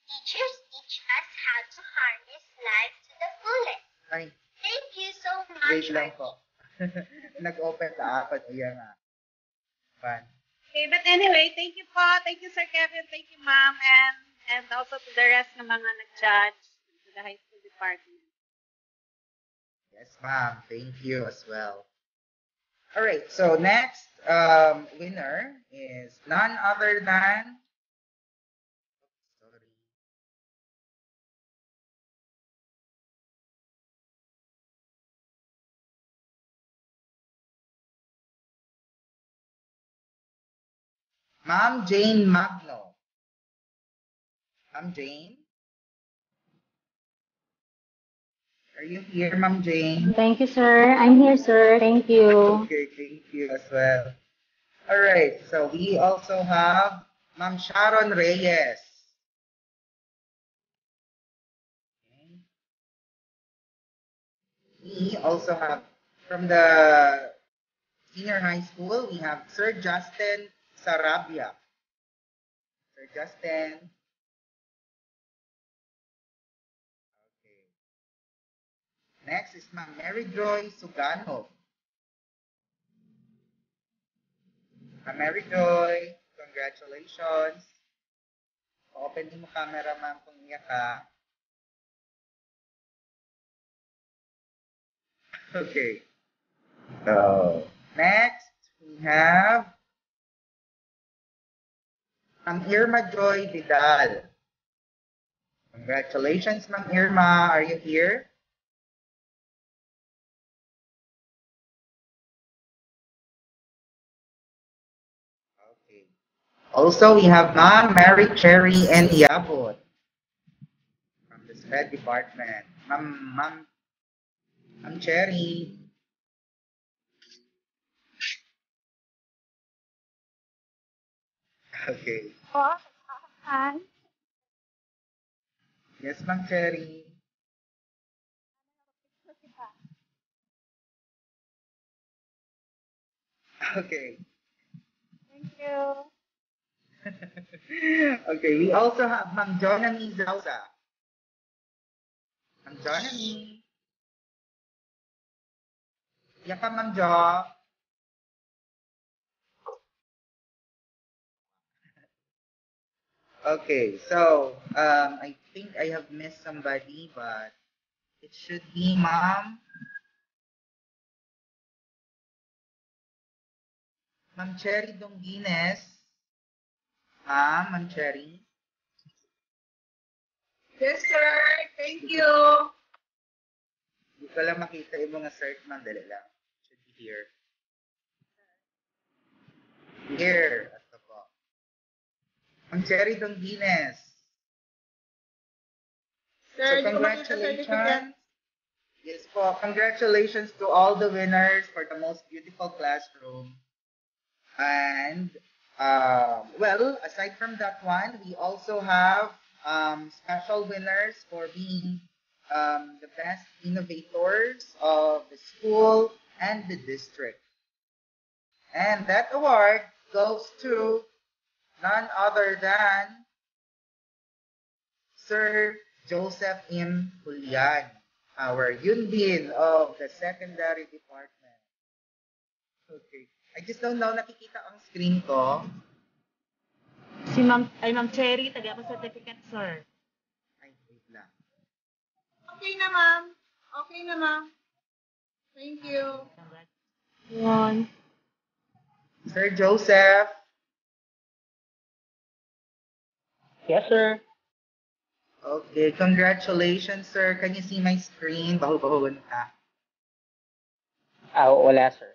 Teachers teach us how to harness life to the fullest. Ay, Thank you so much. wait lang po. Nag-open na apat. Ayan nga. Fun. Okay, but anyway, thank you po. Thank you, Sir Kevin. Thank you, Ma'am. And and also to the rest ng mga nag-judge to the high school department. Yes, ma'am. Thank you as well. All right. So next um, winner is none other than. Ma'am Jane Magno. Ma'am Jane. Are you here, Ma'am Jane? Thank you, sir. I'm here, sir. Thank you. Okay, thank you as well. All right, so we also have Ma'am Sharon Reyes. Okay. We also have from the senior high school, we have Sir Justin Sarabia. Sir Justin. Okay. Next is Ma'am Mary Joy Sugano. Ma'am Mary Joy, congratulations. Open mo camera, ma'am, kung iya ka. Okay. So, next, we have Ang Irma Joy Vidal. Congratulations, Mang Irma. Are you here? Okay. Also, we have Ma'am Mary Cherry and Yabot from the Sped Department. Ma'am, Ma'am, Ma'am Cherry. Okay. Oh, hi. Yes, Ma'am Cherry. Okay. Thank you. okay, we also have Ma'am Jonami Zausa. Ma'am Jonami. Yan ka, Ma'am Jo. Okay, so um, I think I have missed somebody, but it should be Ma'am. Ma'am Cherry Dongines. Ma'am, Ma'am Cherry. Yes, sir. Thank you. Hindi ko lang makita yung mga cert, ma'am. Dali lang. Should be here. Here. Ma'am Cherry Dongines. Sir, So hindi ko makita certificate. congratulations. Yes po, congratulations to all the winners for the most beautiful classroom. And um, well, aside from that one, we also have um, special winners for being um, the best innovators of the school and the district. And that award goes to none other than Sir Joseph M. Julian, our Yunbin of the secondary department. Okay. I just don't know, nakikita ang screen ko. Si Ma'am, ay Ma'am Cherry, taga mo certificate, sir. Ay, wait lang. Okay na, ma'am. Okay na, ma'am. Thank you. One. Sir Joseph. Yes, sir. Okay, congratulations, sir. Can you see my screen? Baho-baho ka. Ah, wala, sir.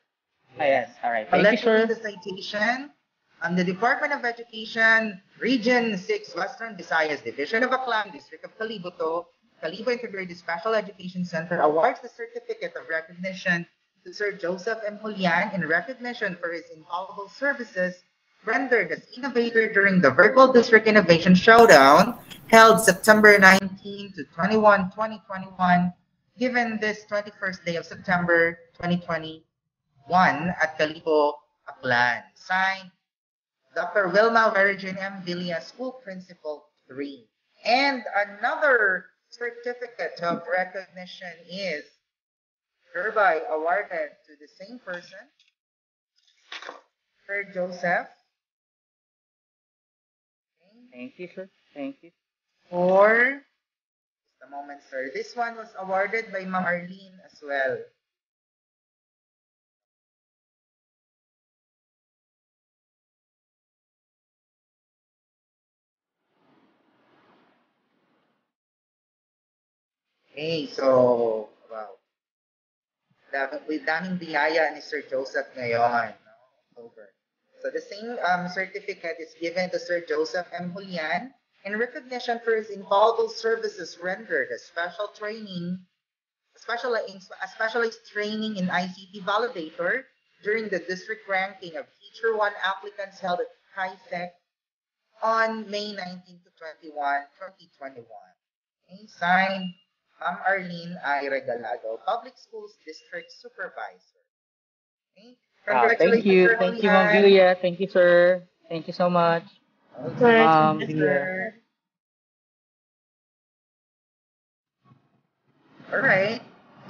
Ah, yes. All right. Thank you, let's read sir. the citation. Um, the Department of Education, Region 6, Western Visayas, Division of Aklan, District of Calibuto, Kalibo Integrated Special Education Center awards the certificate of recognition to Sir Joseph M. Julian in recognition for his invaluable services rendered as innovator during the Virtual District Innovation Showdown held September 19 to 21, 2021, given this 21st day of September 2021 at Kalibo, Aklan. Signed, Dr. Wilma Virgin M. Villa, School Principal 3. And another certificate of recognition is hereby awarded to the same person, Sir Joseph, Thank you, sir. Thank you. for just a moment, sir. This one was awarded by Ma'am Arlene as well. Okay, so, wow. Dami, with daming biyaya ni Sir Joseph ngayon. No? October. So the same um, certificate is given to Sir Joseph M. Julian in recognition for his invaluable services rendered as special training, special, a specialized training in ICT validator during the district ranking of Teacher 1 applicants held at KISEC on May 19 to 21, 2021. Okay, signed, Ma'am Arlene I. Regalado, Public Schools District Supervisor. Okay, Ah, thank you. Thank you, Ma'am Julian. Villa. Thank you, sir. Thank you so much. Sir, Ma'am yes, sir. All right.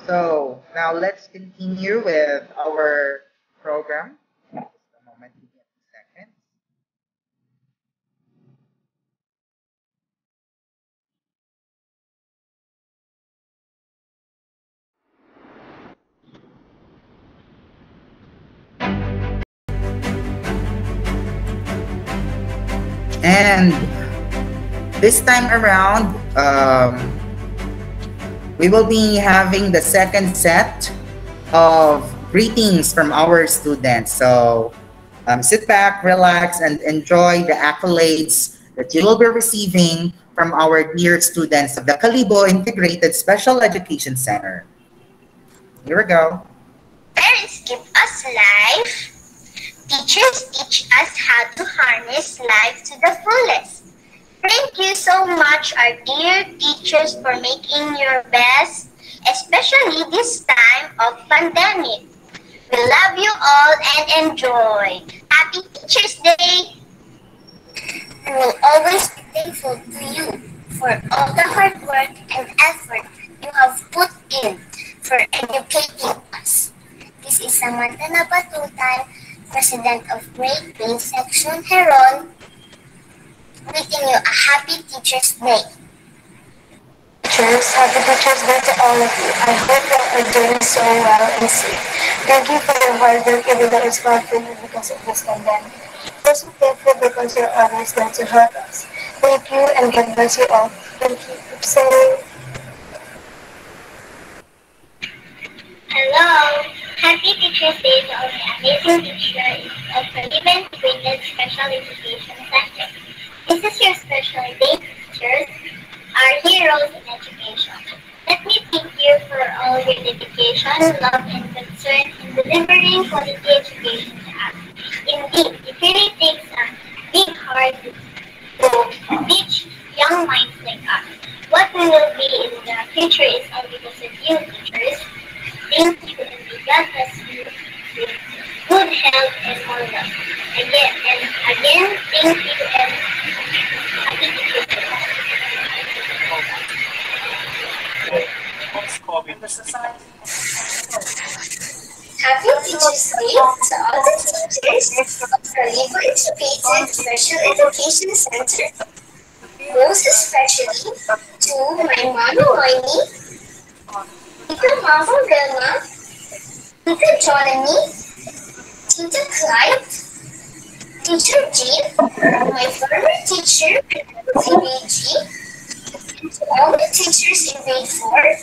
So now let's continue with our program. And this time around, um, we will be having the second set of greetings from our students. So Um, sit back, relax, and enjoy the accolades that you will be receiving from our dear students of the Kalibo Integrated Special Education Center. Here we go. Parents give us life. Teachers teach us how to harness life to the fullest. Thank you so much, our dear teachers, for making your best, especially this time of pandemic. We love you all and enjoy. Happy Teachers Day! We will always be thankful to you for all the hard work and effort you have put in for educating us. This is Samantha Nabatutan, President of Grade B Section Heron, wishing you a happy Teachers Day. Teachers, happy Teachers Day to all of you. I hope you are doing so well and safe. Thank you for your hard work even though it's hard for you because of this pandemic. Also thankful because you're always there to help us. Thank you and God bless you all. Thank you. Keep Hello! Happy Teachers Day to all the amazing teachers of the Given Integrated Special Education Center. This is your special day, teachers, our heroes in education. Let me thank you for all your dedication, love, and concern in delivering quality education to us. Indeed, it really takes a big heart to teach young minds like us. What we will be in the future is only because of you, teachers. Thank you, and may God bless you good health and love. Again, and again, thank you, and happy. Happy Teachers Day to all the teachers of Kalibo Integrated Special Education Center. Most especially to my mama Winnie, Tita Mama Vilma, Tita Johnny, Tita Clyde, Teacher Jean, my former teacher, grade G, to all the teachers in grade 4,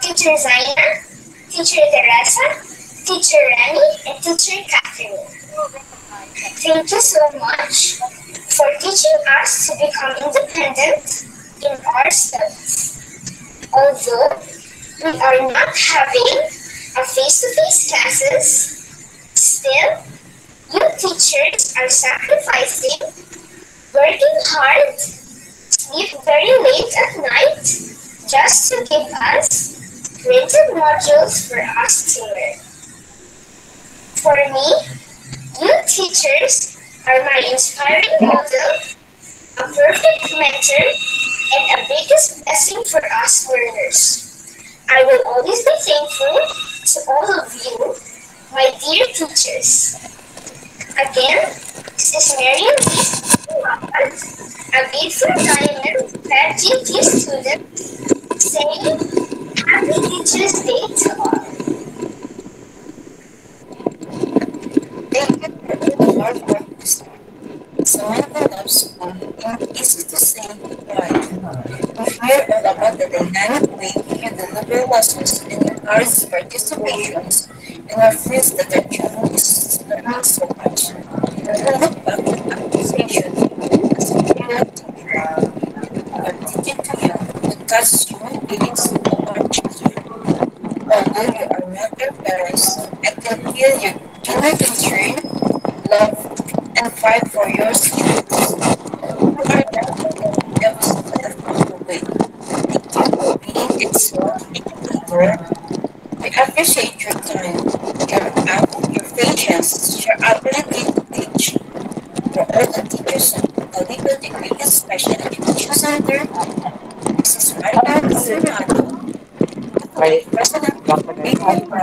Teacher Zaina, Teacher Teresa, Teacher Rani, and Teacher Catherine. Thank you so much for teaching us to become independent in our studies. Although we are not having a face-to-face classes, still, you teachers are sacrificing, working hard, sleep very late at night, just to give us printed modules for us to learn. For me, you teachers are my inspiring model, a perfect mentor, and a biggest blessing for us learners. I will always be thankful to all of you, my dear teachers. Again, this is Marian Muhammad, a grateful diamond graduate student, saying Happy Teachers Day to all. Thank you for the hard work year. Samantha loves school and easy to say We hear about the dynamic way you deliver lessons and encourage participations and our friends that our children is learning so much. We look back at appreciation as a parent teacher. Our teaching to you because human beings are children. Although you are not their parents, I can feel your genuine concern, love, and fight for your.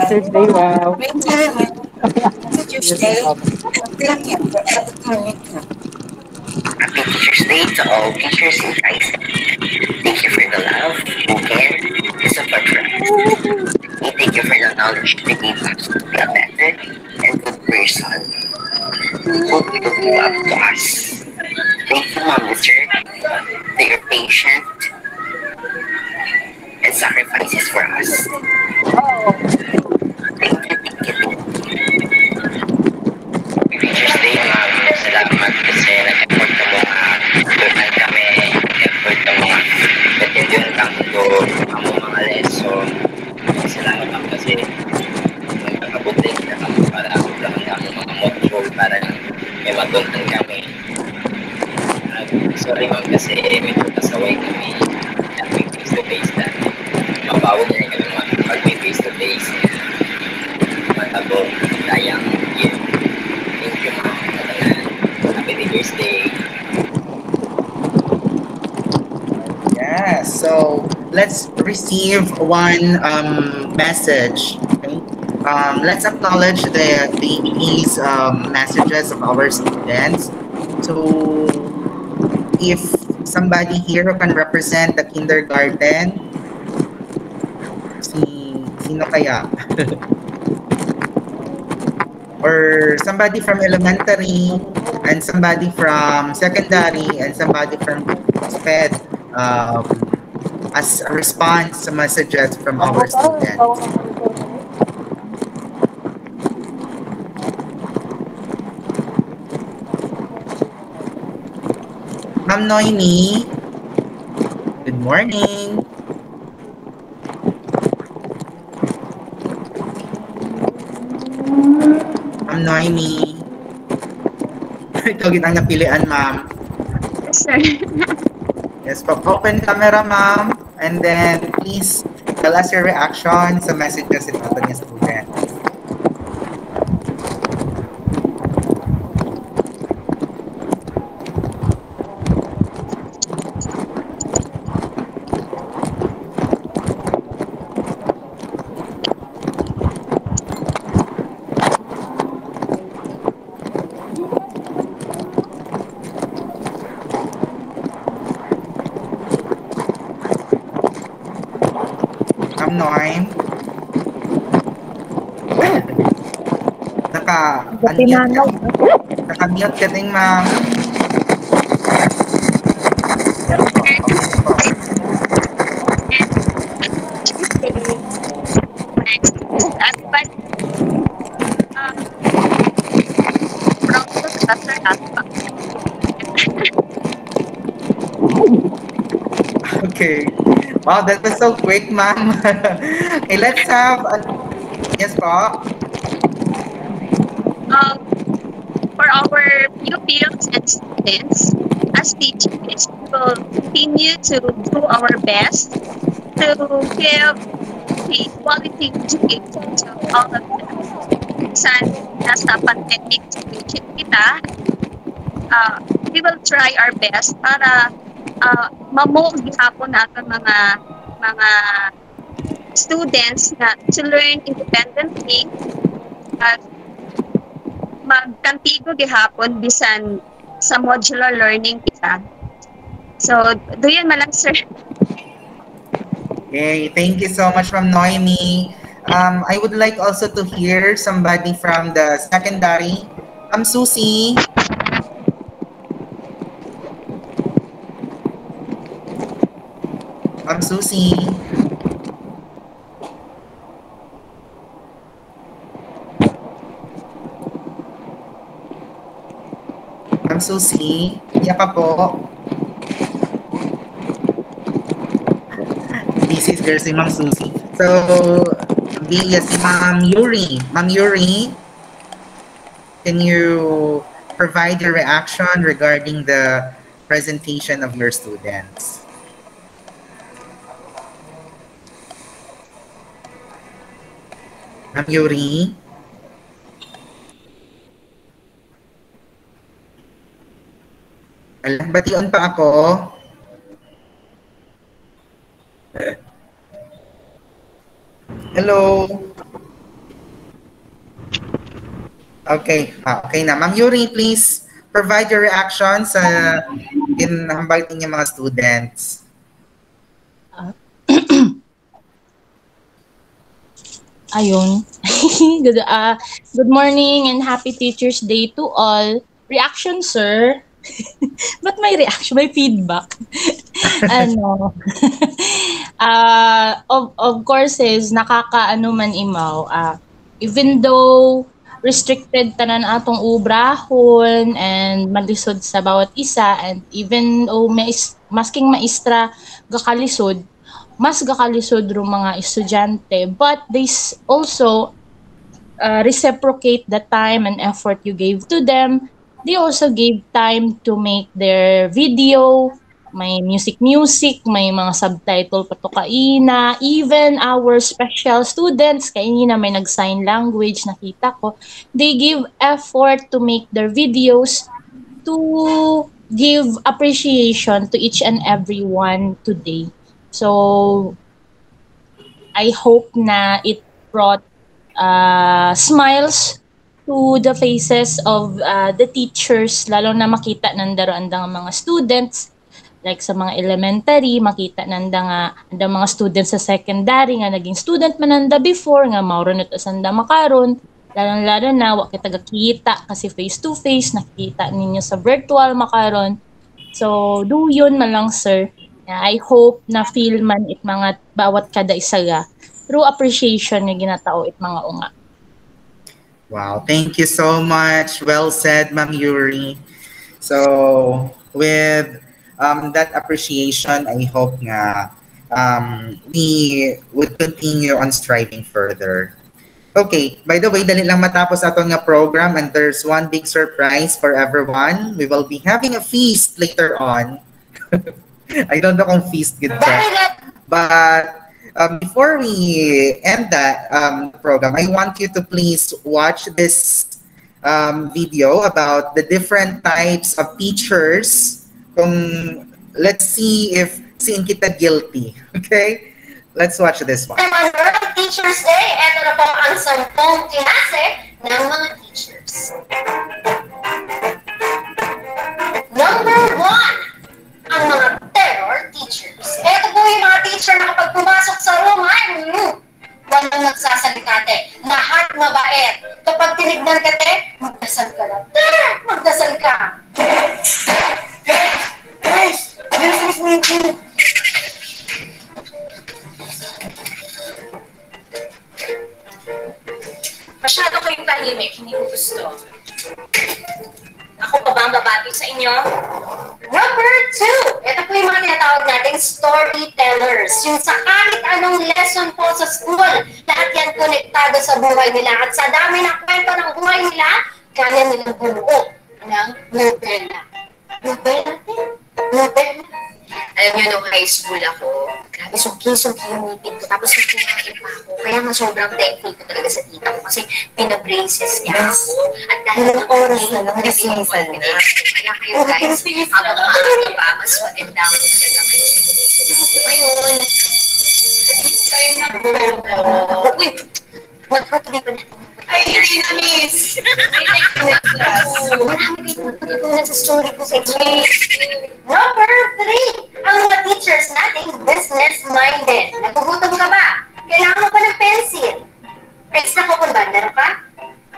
Teachers Day, wow. Teachers Day, and thank you for everything you do. Happy Teachers Day to all teachers in Christ. Thank you for the love, and care, and support for us. And thank you for the knowledge that gave us to be a better and good person. Hope you will up to receive one um, message. Okay? Um, let's acknowledge the, the these um, messages of our students. So, if somebody here who can represent the kindergarten, si, sino kaya? or somebody from elementary, and somebody from secondary, and somebody from SPED um, as a response to messages from our students. Ma'am Noemi, good morning. Ma'am Noemi. Ikaw gitang napilian, ma'am. Sir. Yes po. Open camera, ma'am. And then, please tell us your reaction sa messages ito ni student. Ma'am Noim. Naka, unmute ka. Naka-mute ka din, ma'am. But, from the semester aspect, Okay. Wow, that was so quick, ma'am. okay, let's have... A... Yes po. um, for our pupils and students, as teachers, will continue to do our best to give the quality education to all of them. Minsan, nasa pandemic situation kita, uh, we will try our best para uh, mamo gihapon natin mga mga students na to learn independently at magkantigo gihapon bisan sa modular learning kita. So, doon man lang, sir. Okay, thank you so much from Noemi. Um, I would like also to hear somebody from the secondary. I'm Susie. I'm Susie. I'm Susie. Iya ka po. This is girl si Ma'am Susie. So, yes, si Ma'am Yuri. Ma'am Yuri, can you provide your reaction regarding the presentation of your students? Ma'am Yuri? Alam, bation pa ako. Hello. Okay, ah, okay na. Ma'am Yuri, please provide your reaction sa inambag ninyong mga students. Ayun. good, uh, good morning and happy Teacher's Day to all. Reaction, sir? Ba't may reaction? May feedback? ano? uh, of, of course is, nakakaano man imaw. Uh, even though restricted tanan atong ubrahon and malisod sa bawat isa and even though may masking maestra gakalisod mas gakalisod ro mga estudyante but they also uh, reciprocate the time and effort you gave to them they also gave time to make their video, may music music, may mga subtitle pa to kaina, even our special students, kaina may nag-sign language, nakita ko, they give effort to make their videos to give appreciation to each and every one today. So, I hope na it brought uh, smiles to the faces of uh, the teachers, lalo na makita nandaro andang mga students, like sa mga elementary, makita nanda nga andang mga students sa secondary nga naging student mananda before nga mauro na to sanda makaron lalo lalo na wa kita gakita kasi face to face nakita ninyo sa virtual makaron so do yun man lang sir. I hope na feel man it mga bawat kada isa ga through appreciation nga ginatao it mga unga Wow, thank you so much. Well said, Ma'am Yuri. So, with um, that appreciation, I hope nga um, we would continue on striving further. Okay, by the way, dali lang matapos ato nga program and there's one big surprise for everyone. We will be having a feast later on. I don't know kung feast good. But um, before we end that um, program, I want you to please watch this um, video about the different types of teachers. Kung, let's see if siin kita guilty. Okay? Let's watch this one. On World Teachers Day, ito na po ang sampung klase ng mga teachers. Number one, ang mga terror teachers. Po yung mga teacher na kapag pumasok sa room, ay, mm, walang nagsasalita te. Lahat mabait. Kapag tinignan ka te, magdasal ka lang. Magdasal ka. Guys, guys, guys, guys, Masyado kayong tahimik, hindi ko gusto. Ako pa ba ang babati sa inyo? Number two, ito po yung mga tinatawag nating storytellers. Yung sa kahit anong lesson po sa school, lahat yan konektado sa buhay nila. At sa dami ng kwento ng buhay nila, kaya nilang bumuo ng nobela. Nobela din? Nobela? Alam niyo, nung high school ako, grabe sungki-sungki yung ngipin ko. Tapos nung kumain pa ako, kaya nga sobrang thankful ko talaga sa tita ko kasi pinabraces niya ako. At dahil Ilang oras na lang, kasi yung Kaya kayo guys, habang maaga pa, mas maganda ako talaga kayo. Ngayon, kayo na. Uy, magpatuloy pa natin. Ay, Irina, miss! Marami kayo natutunan sa story ko sa inyo. Number three, ang mga teachers nating business-minded. Nagugutom ka ba? Kailangan mo pa ng pencil. Pens na kukumba, meron ka?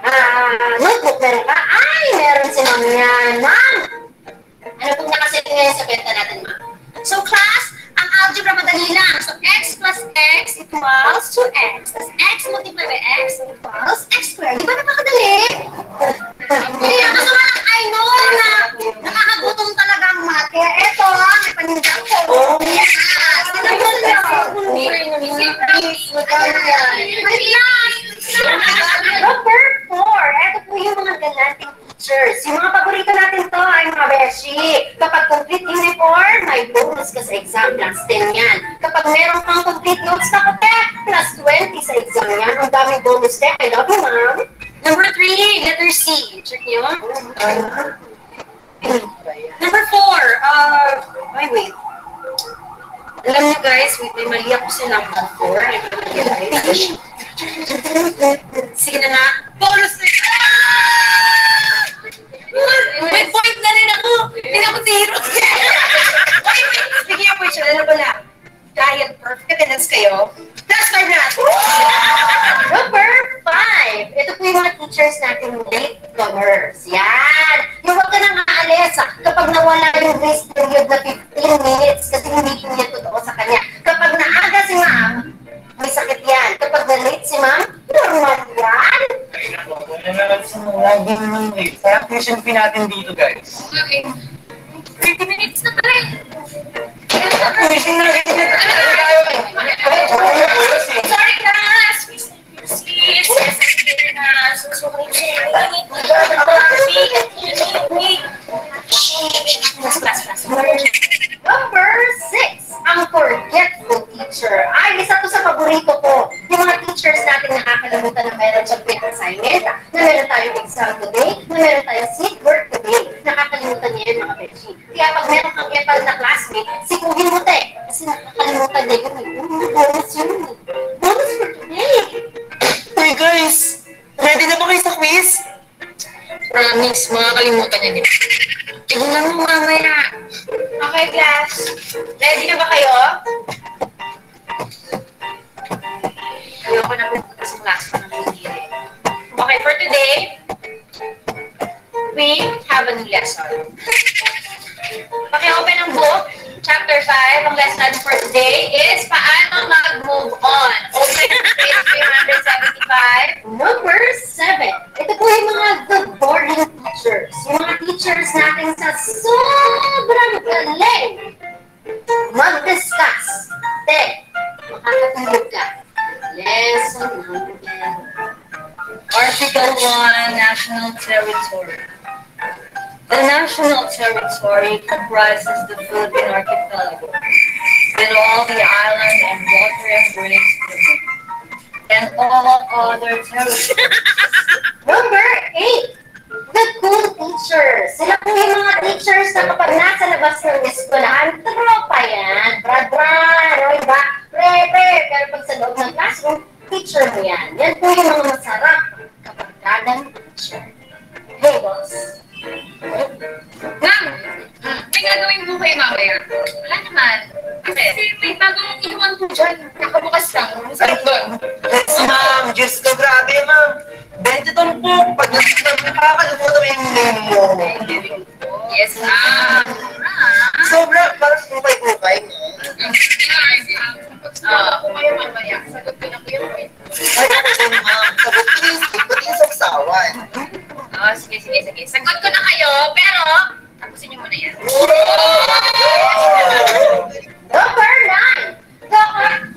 Ah, notebook, meron ka? Ay, meron si ma'am yan. Ma'am! Ano pong nakaset ngayon sa benta natin, ma'am? So, class, ang algebra madali lang. So, x plus x equals 2x. Tapos x multiplied by x equals x squared. Di ba napakadali? Kaya mo lang, I know na nakakagutom talaga ang math. Kaya eto, may paninda ko. Yes! Tignan mo Number four, eto po yung mga galanting teachers. Yung mga paborito natin to ay mga beshi. Kapag complete uniform, may bonus ka sa exam plus 10 yan. Kapag meron kang complete notes na kote, plus 20 sa exam yan. Ang daming bonus din. I love you, ma'am. Number three, letter C. Check niyo. Number four, uh, ay wait. Alam niyo guys, wait, may mali ako sa number four. May mali Sige na nga. Bonus na! May point na rin ako. Hindi ako zero. Speaking of which, ano pala? Dahil perfect attendance kayo, plus five na. Number five, ito po yung mga teachers natin late comers. Yan. Yung huwag ka nang aalis ah, kapag nawala yung grace period na 15 late. Kaya tuition fee natin dito, guys. Okay. Territory comprises the Philippine archipelago, with all the island and water embraced and all other territories.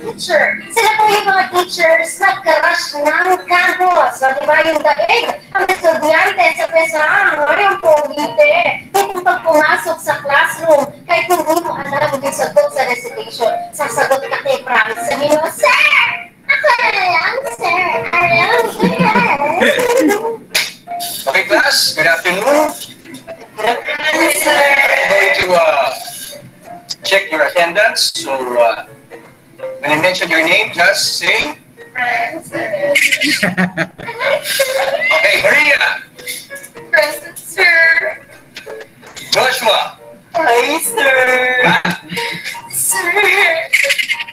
teacher. Sila po yung mga teachers na crush ng campus. So, di ba yung daig? Ang estudyante sa pesang, yung pumite. Kung pag pumasok sa classroom, kahit hindi mo alam yung sagot sa recitation, sasagot ka kay Frank. Sabihin mo, Sir! Ako na lang, sir! Alam, sir! Okay, class. Good afternoon. I'm going to uh, check your attendance. So, uh, when I mention your name, just say. Okay, Maria. Present, sir. Joshua. Hi, sir. Sir!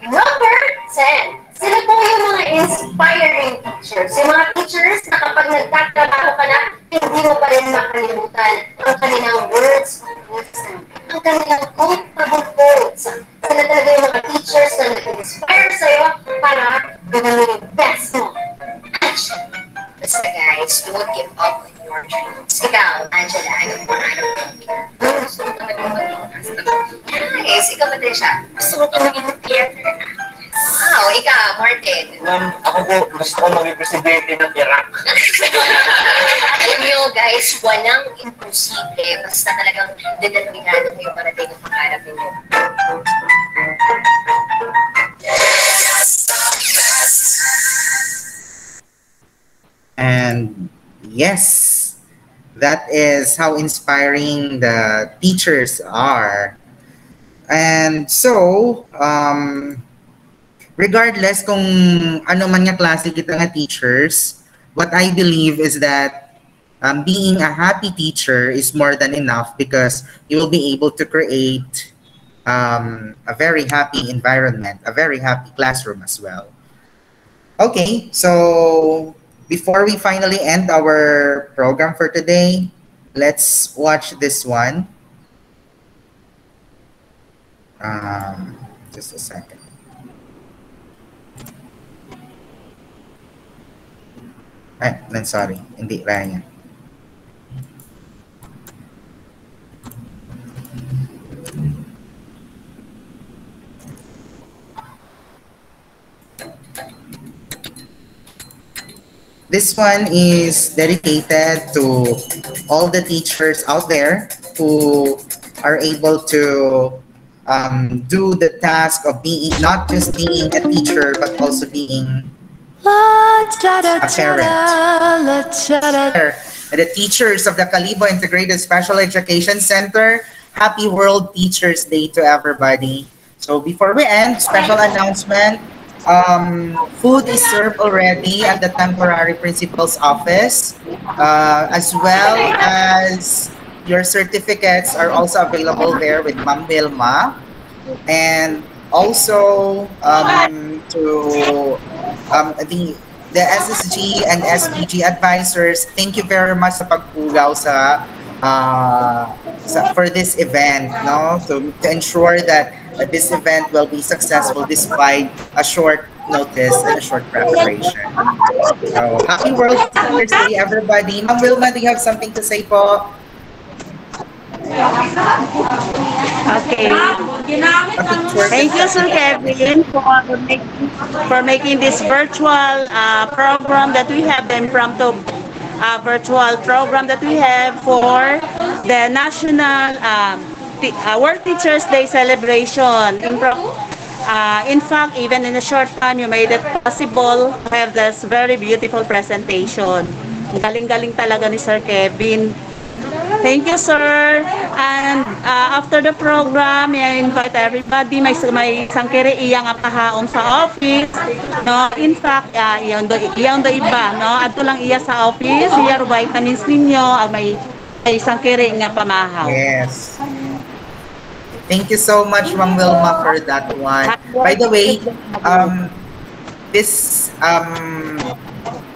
Number 10. Sila po yung mga inspiring teachers. Yung mga teachers na kapag nagtatrabaho ka na, hindi mo pa rin makalimutan ang kanilang words of wisdom, ang kanilang quotable quotes. Sila talaga yung mga teachers na nag-inspire sa'yo para gawin yung best mo. Action! Basta guys, don't give up on your dreams. Ikaw, Angela, pangalan mo? Ano gusto mo talaga maging Guys, ikaw siya? Gusto mo ka maging theater Wow, ikaw, Martin. Ma'am, ako po, gusto ko maging presidente ng Iraq. Alam niyo guys, walang imposible. Basta talagang determinado mo yung parating ang pangarap ninyo. And yes, that is how inspiring the teachers are. And so, um, regardless kung ano man nga klase kita nga teachers, what I believe is that um, being a happy teacher is more than enough because you will be able to create um, a very happy environment, a very happy classroom as well. Okay, so before we finally end our program for today, let's watch this one. Um, just a second. Ay, then sorry. Hindi, kaya niya. This one is dedicated to all the teachers out there who are able to um, do the task of being not just being a teacher but also being a parent. The teachers of the Kalibo Integrated Special Education Center, happy World Teachers Day to everybody. So before we end, special announcement. Um, food is served already at the temporary principal's office, uh, as well as your certificates are also available there with Ma'am Wilma. And also um, to um, the the SSG and SPG advisors, thank you very much sa pagpugaw sa, uh, sa for this event, no? To, to ensure that this event will be successful despite a short notice and a short preparation. So, happy World Teachers Day, everybody. Ma'am Wilma, do you have something to say po? Okay. Thank you, Sir Kevin, for making, for making this virtual uh, program that we have, the impromptu uh, virtual program that we have for the National um, uh, World Teachers Day celebration. Uh, in fact, even in a short time, you made it possible to have this very beautiful presentation. Galing-galing talaga ni Sir Kevin. Thank you, sir. And uh, after the program, I invite everybody. May, may sangkiri iya nga pahaong sa office. No? In fact, uh, iyan, do, iyan do iba. No? Adto lang iya sa office. Iya vitamins ninyo. Uh, may, may sangkiri nga pamahaw. Yes. Thank you so much, Ma'am Wilma, for that one. By the way, um, this um,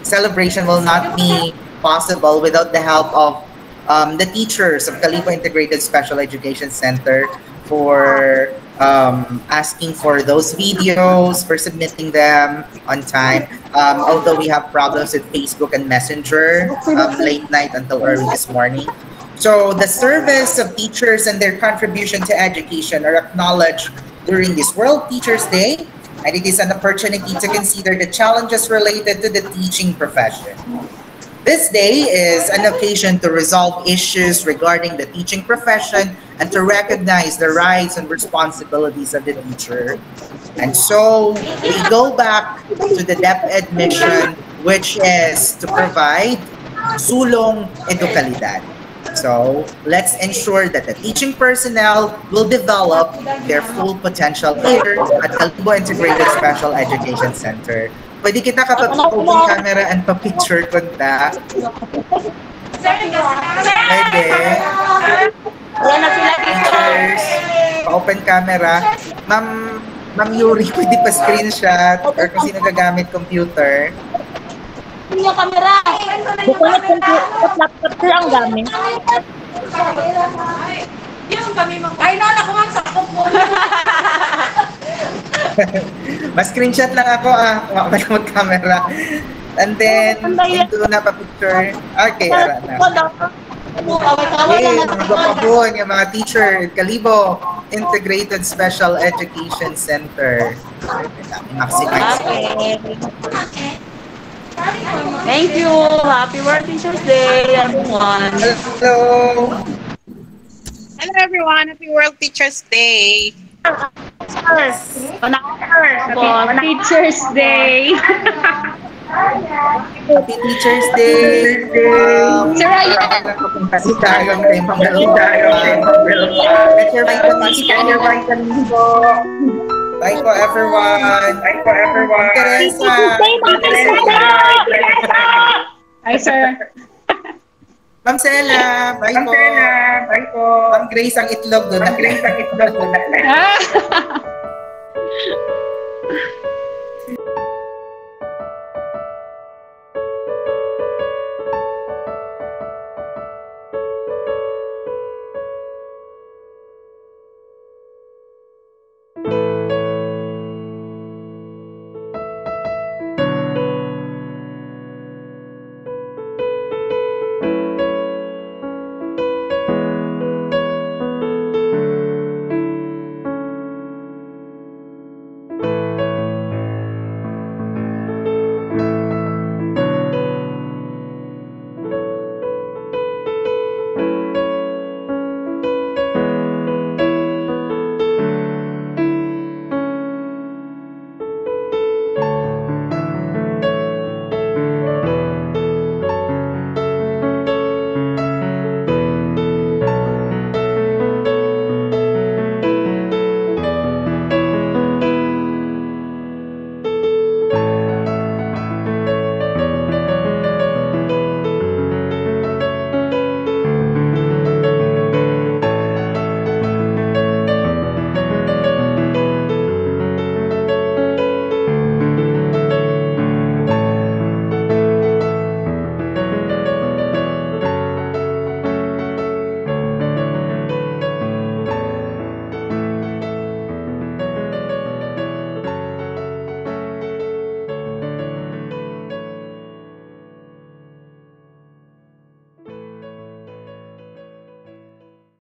celebration will not be possible without the help of um, the teachers of Kalibo Integrated Special Education Center for um, asking for those videos, for submitting them on time. Um, although we have problems with Facebook and Messenger um, late night until early this morning. So the service of teachers and their contribution to education are acknowledged during this World Teachers Day, and it is an opportunity to consider the challenges related to the teaching profession. This day is an occasion to resolve issues regarding the teaching profession and to recognize the rights and responsibilities of the teacher. And so we go back to the DepEd mission, which is to provide sulong edukalidad. So let's ensure that the teaching personnel will develop their full potential here at Kalibo Integrated Special Education Center. Pwede kita kapag open camera and pa-picture konta. Pwede. Wala na sila Pictures. Pa-open camera. Ma'am, Ma'am Yuri, pwede pa screenshot or kung sino gagamit computer. Yung camera. Bukulat yung laptop ko ang gamit. Yung kami mag... Ay, no, naku, ang sakop mo. Mas screenshot lang ako ah. Ako na mag-camera. And then, ito na pa-picture. Okay, ara na. Yay, mga yung mga teacher, Kalibo Integrated Special Education Center. Maximize. Okay. Thank you. Happy World Teachers Day, everyone. Hello. Hello everyone, Happy World Teachers Day. Happy Teachers Day. Happy Teachers Day. Um, Sir Ryan. Kasi tayo kay Get your vitamins. Get your vitamins po. Bye po everyone. Bye po everyone. Teresa. Hi, sir. Ma'am Sela, bye Ma'am po. Ma'am Sela, bye po. Ma'am Grace ang itlog doon. Ma'am Grace ang itlog doon.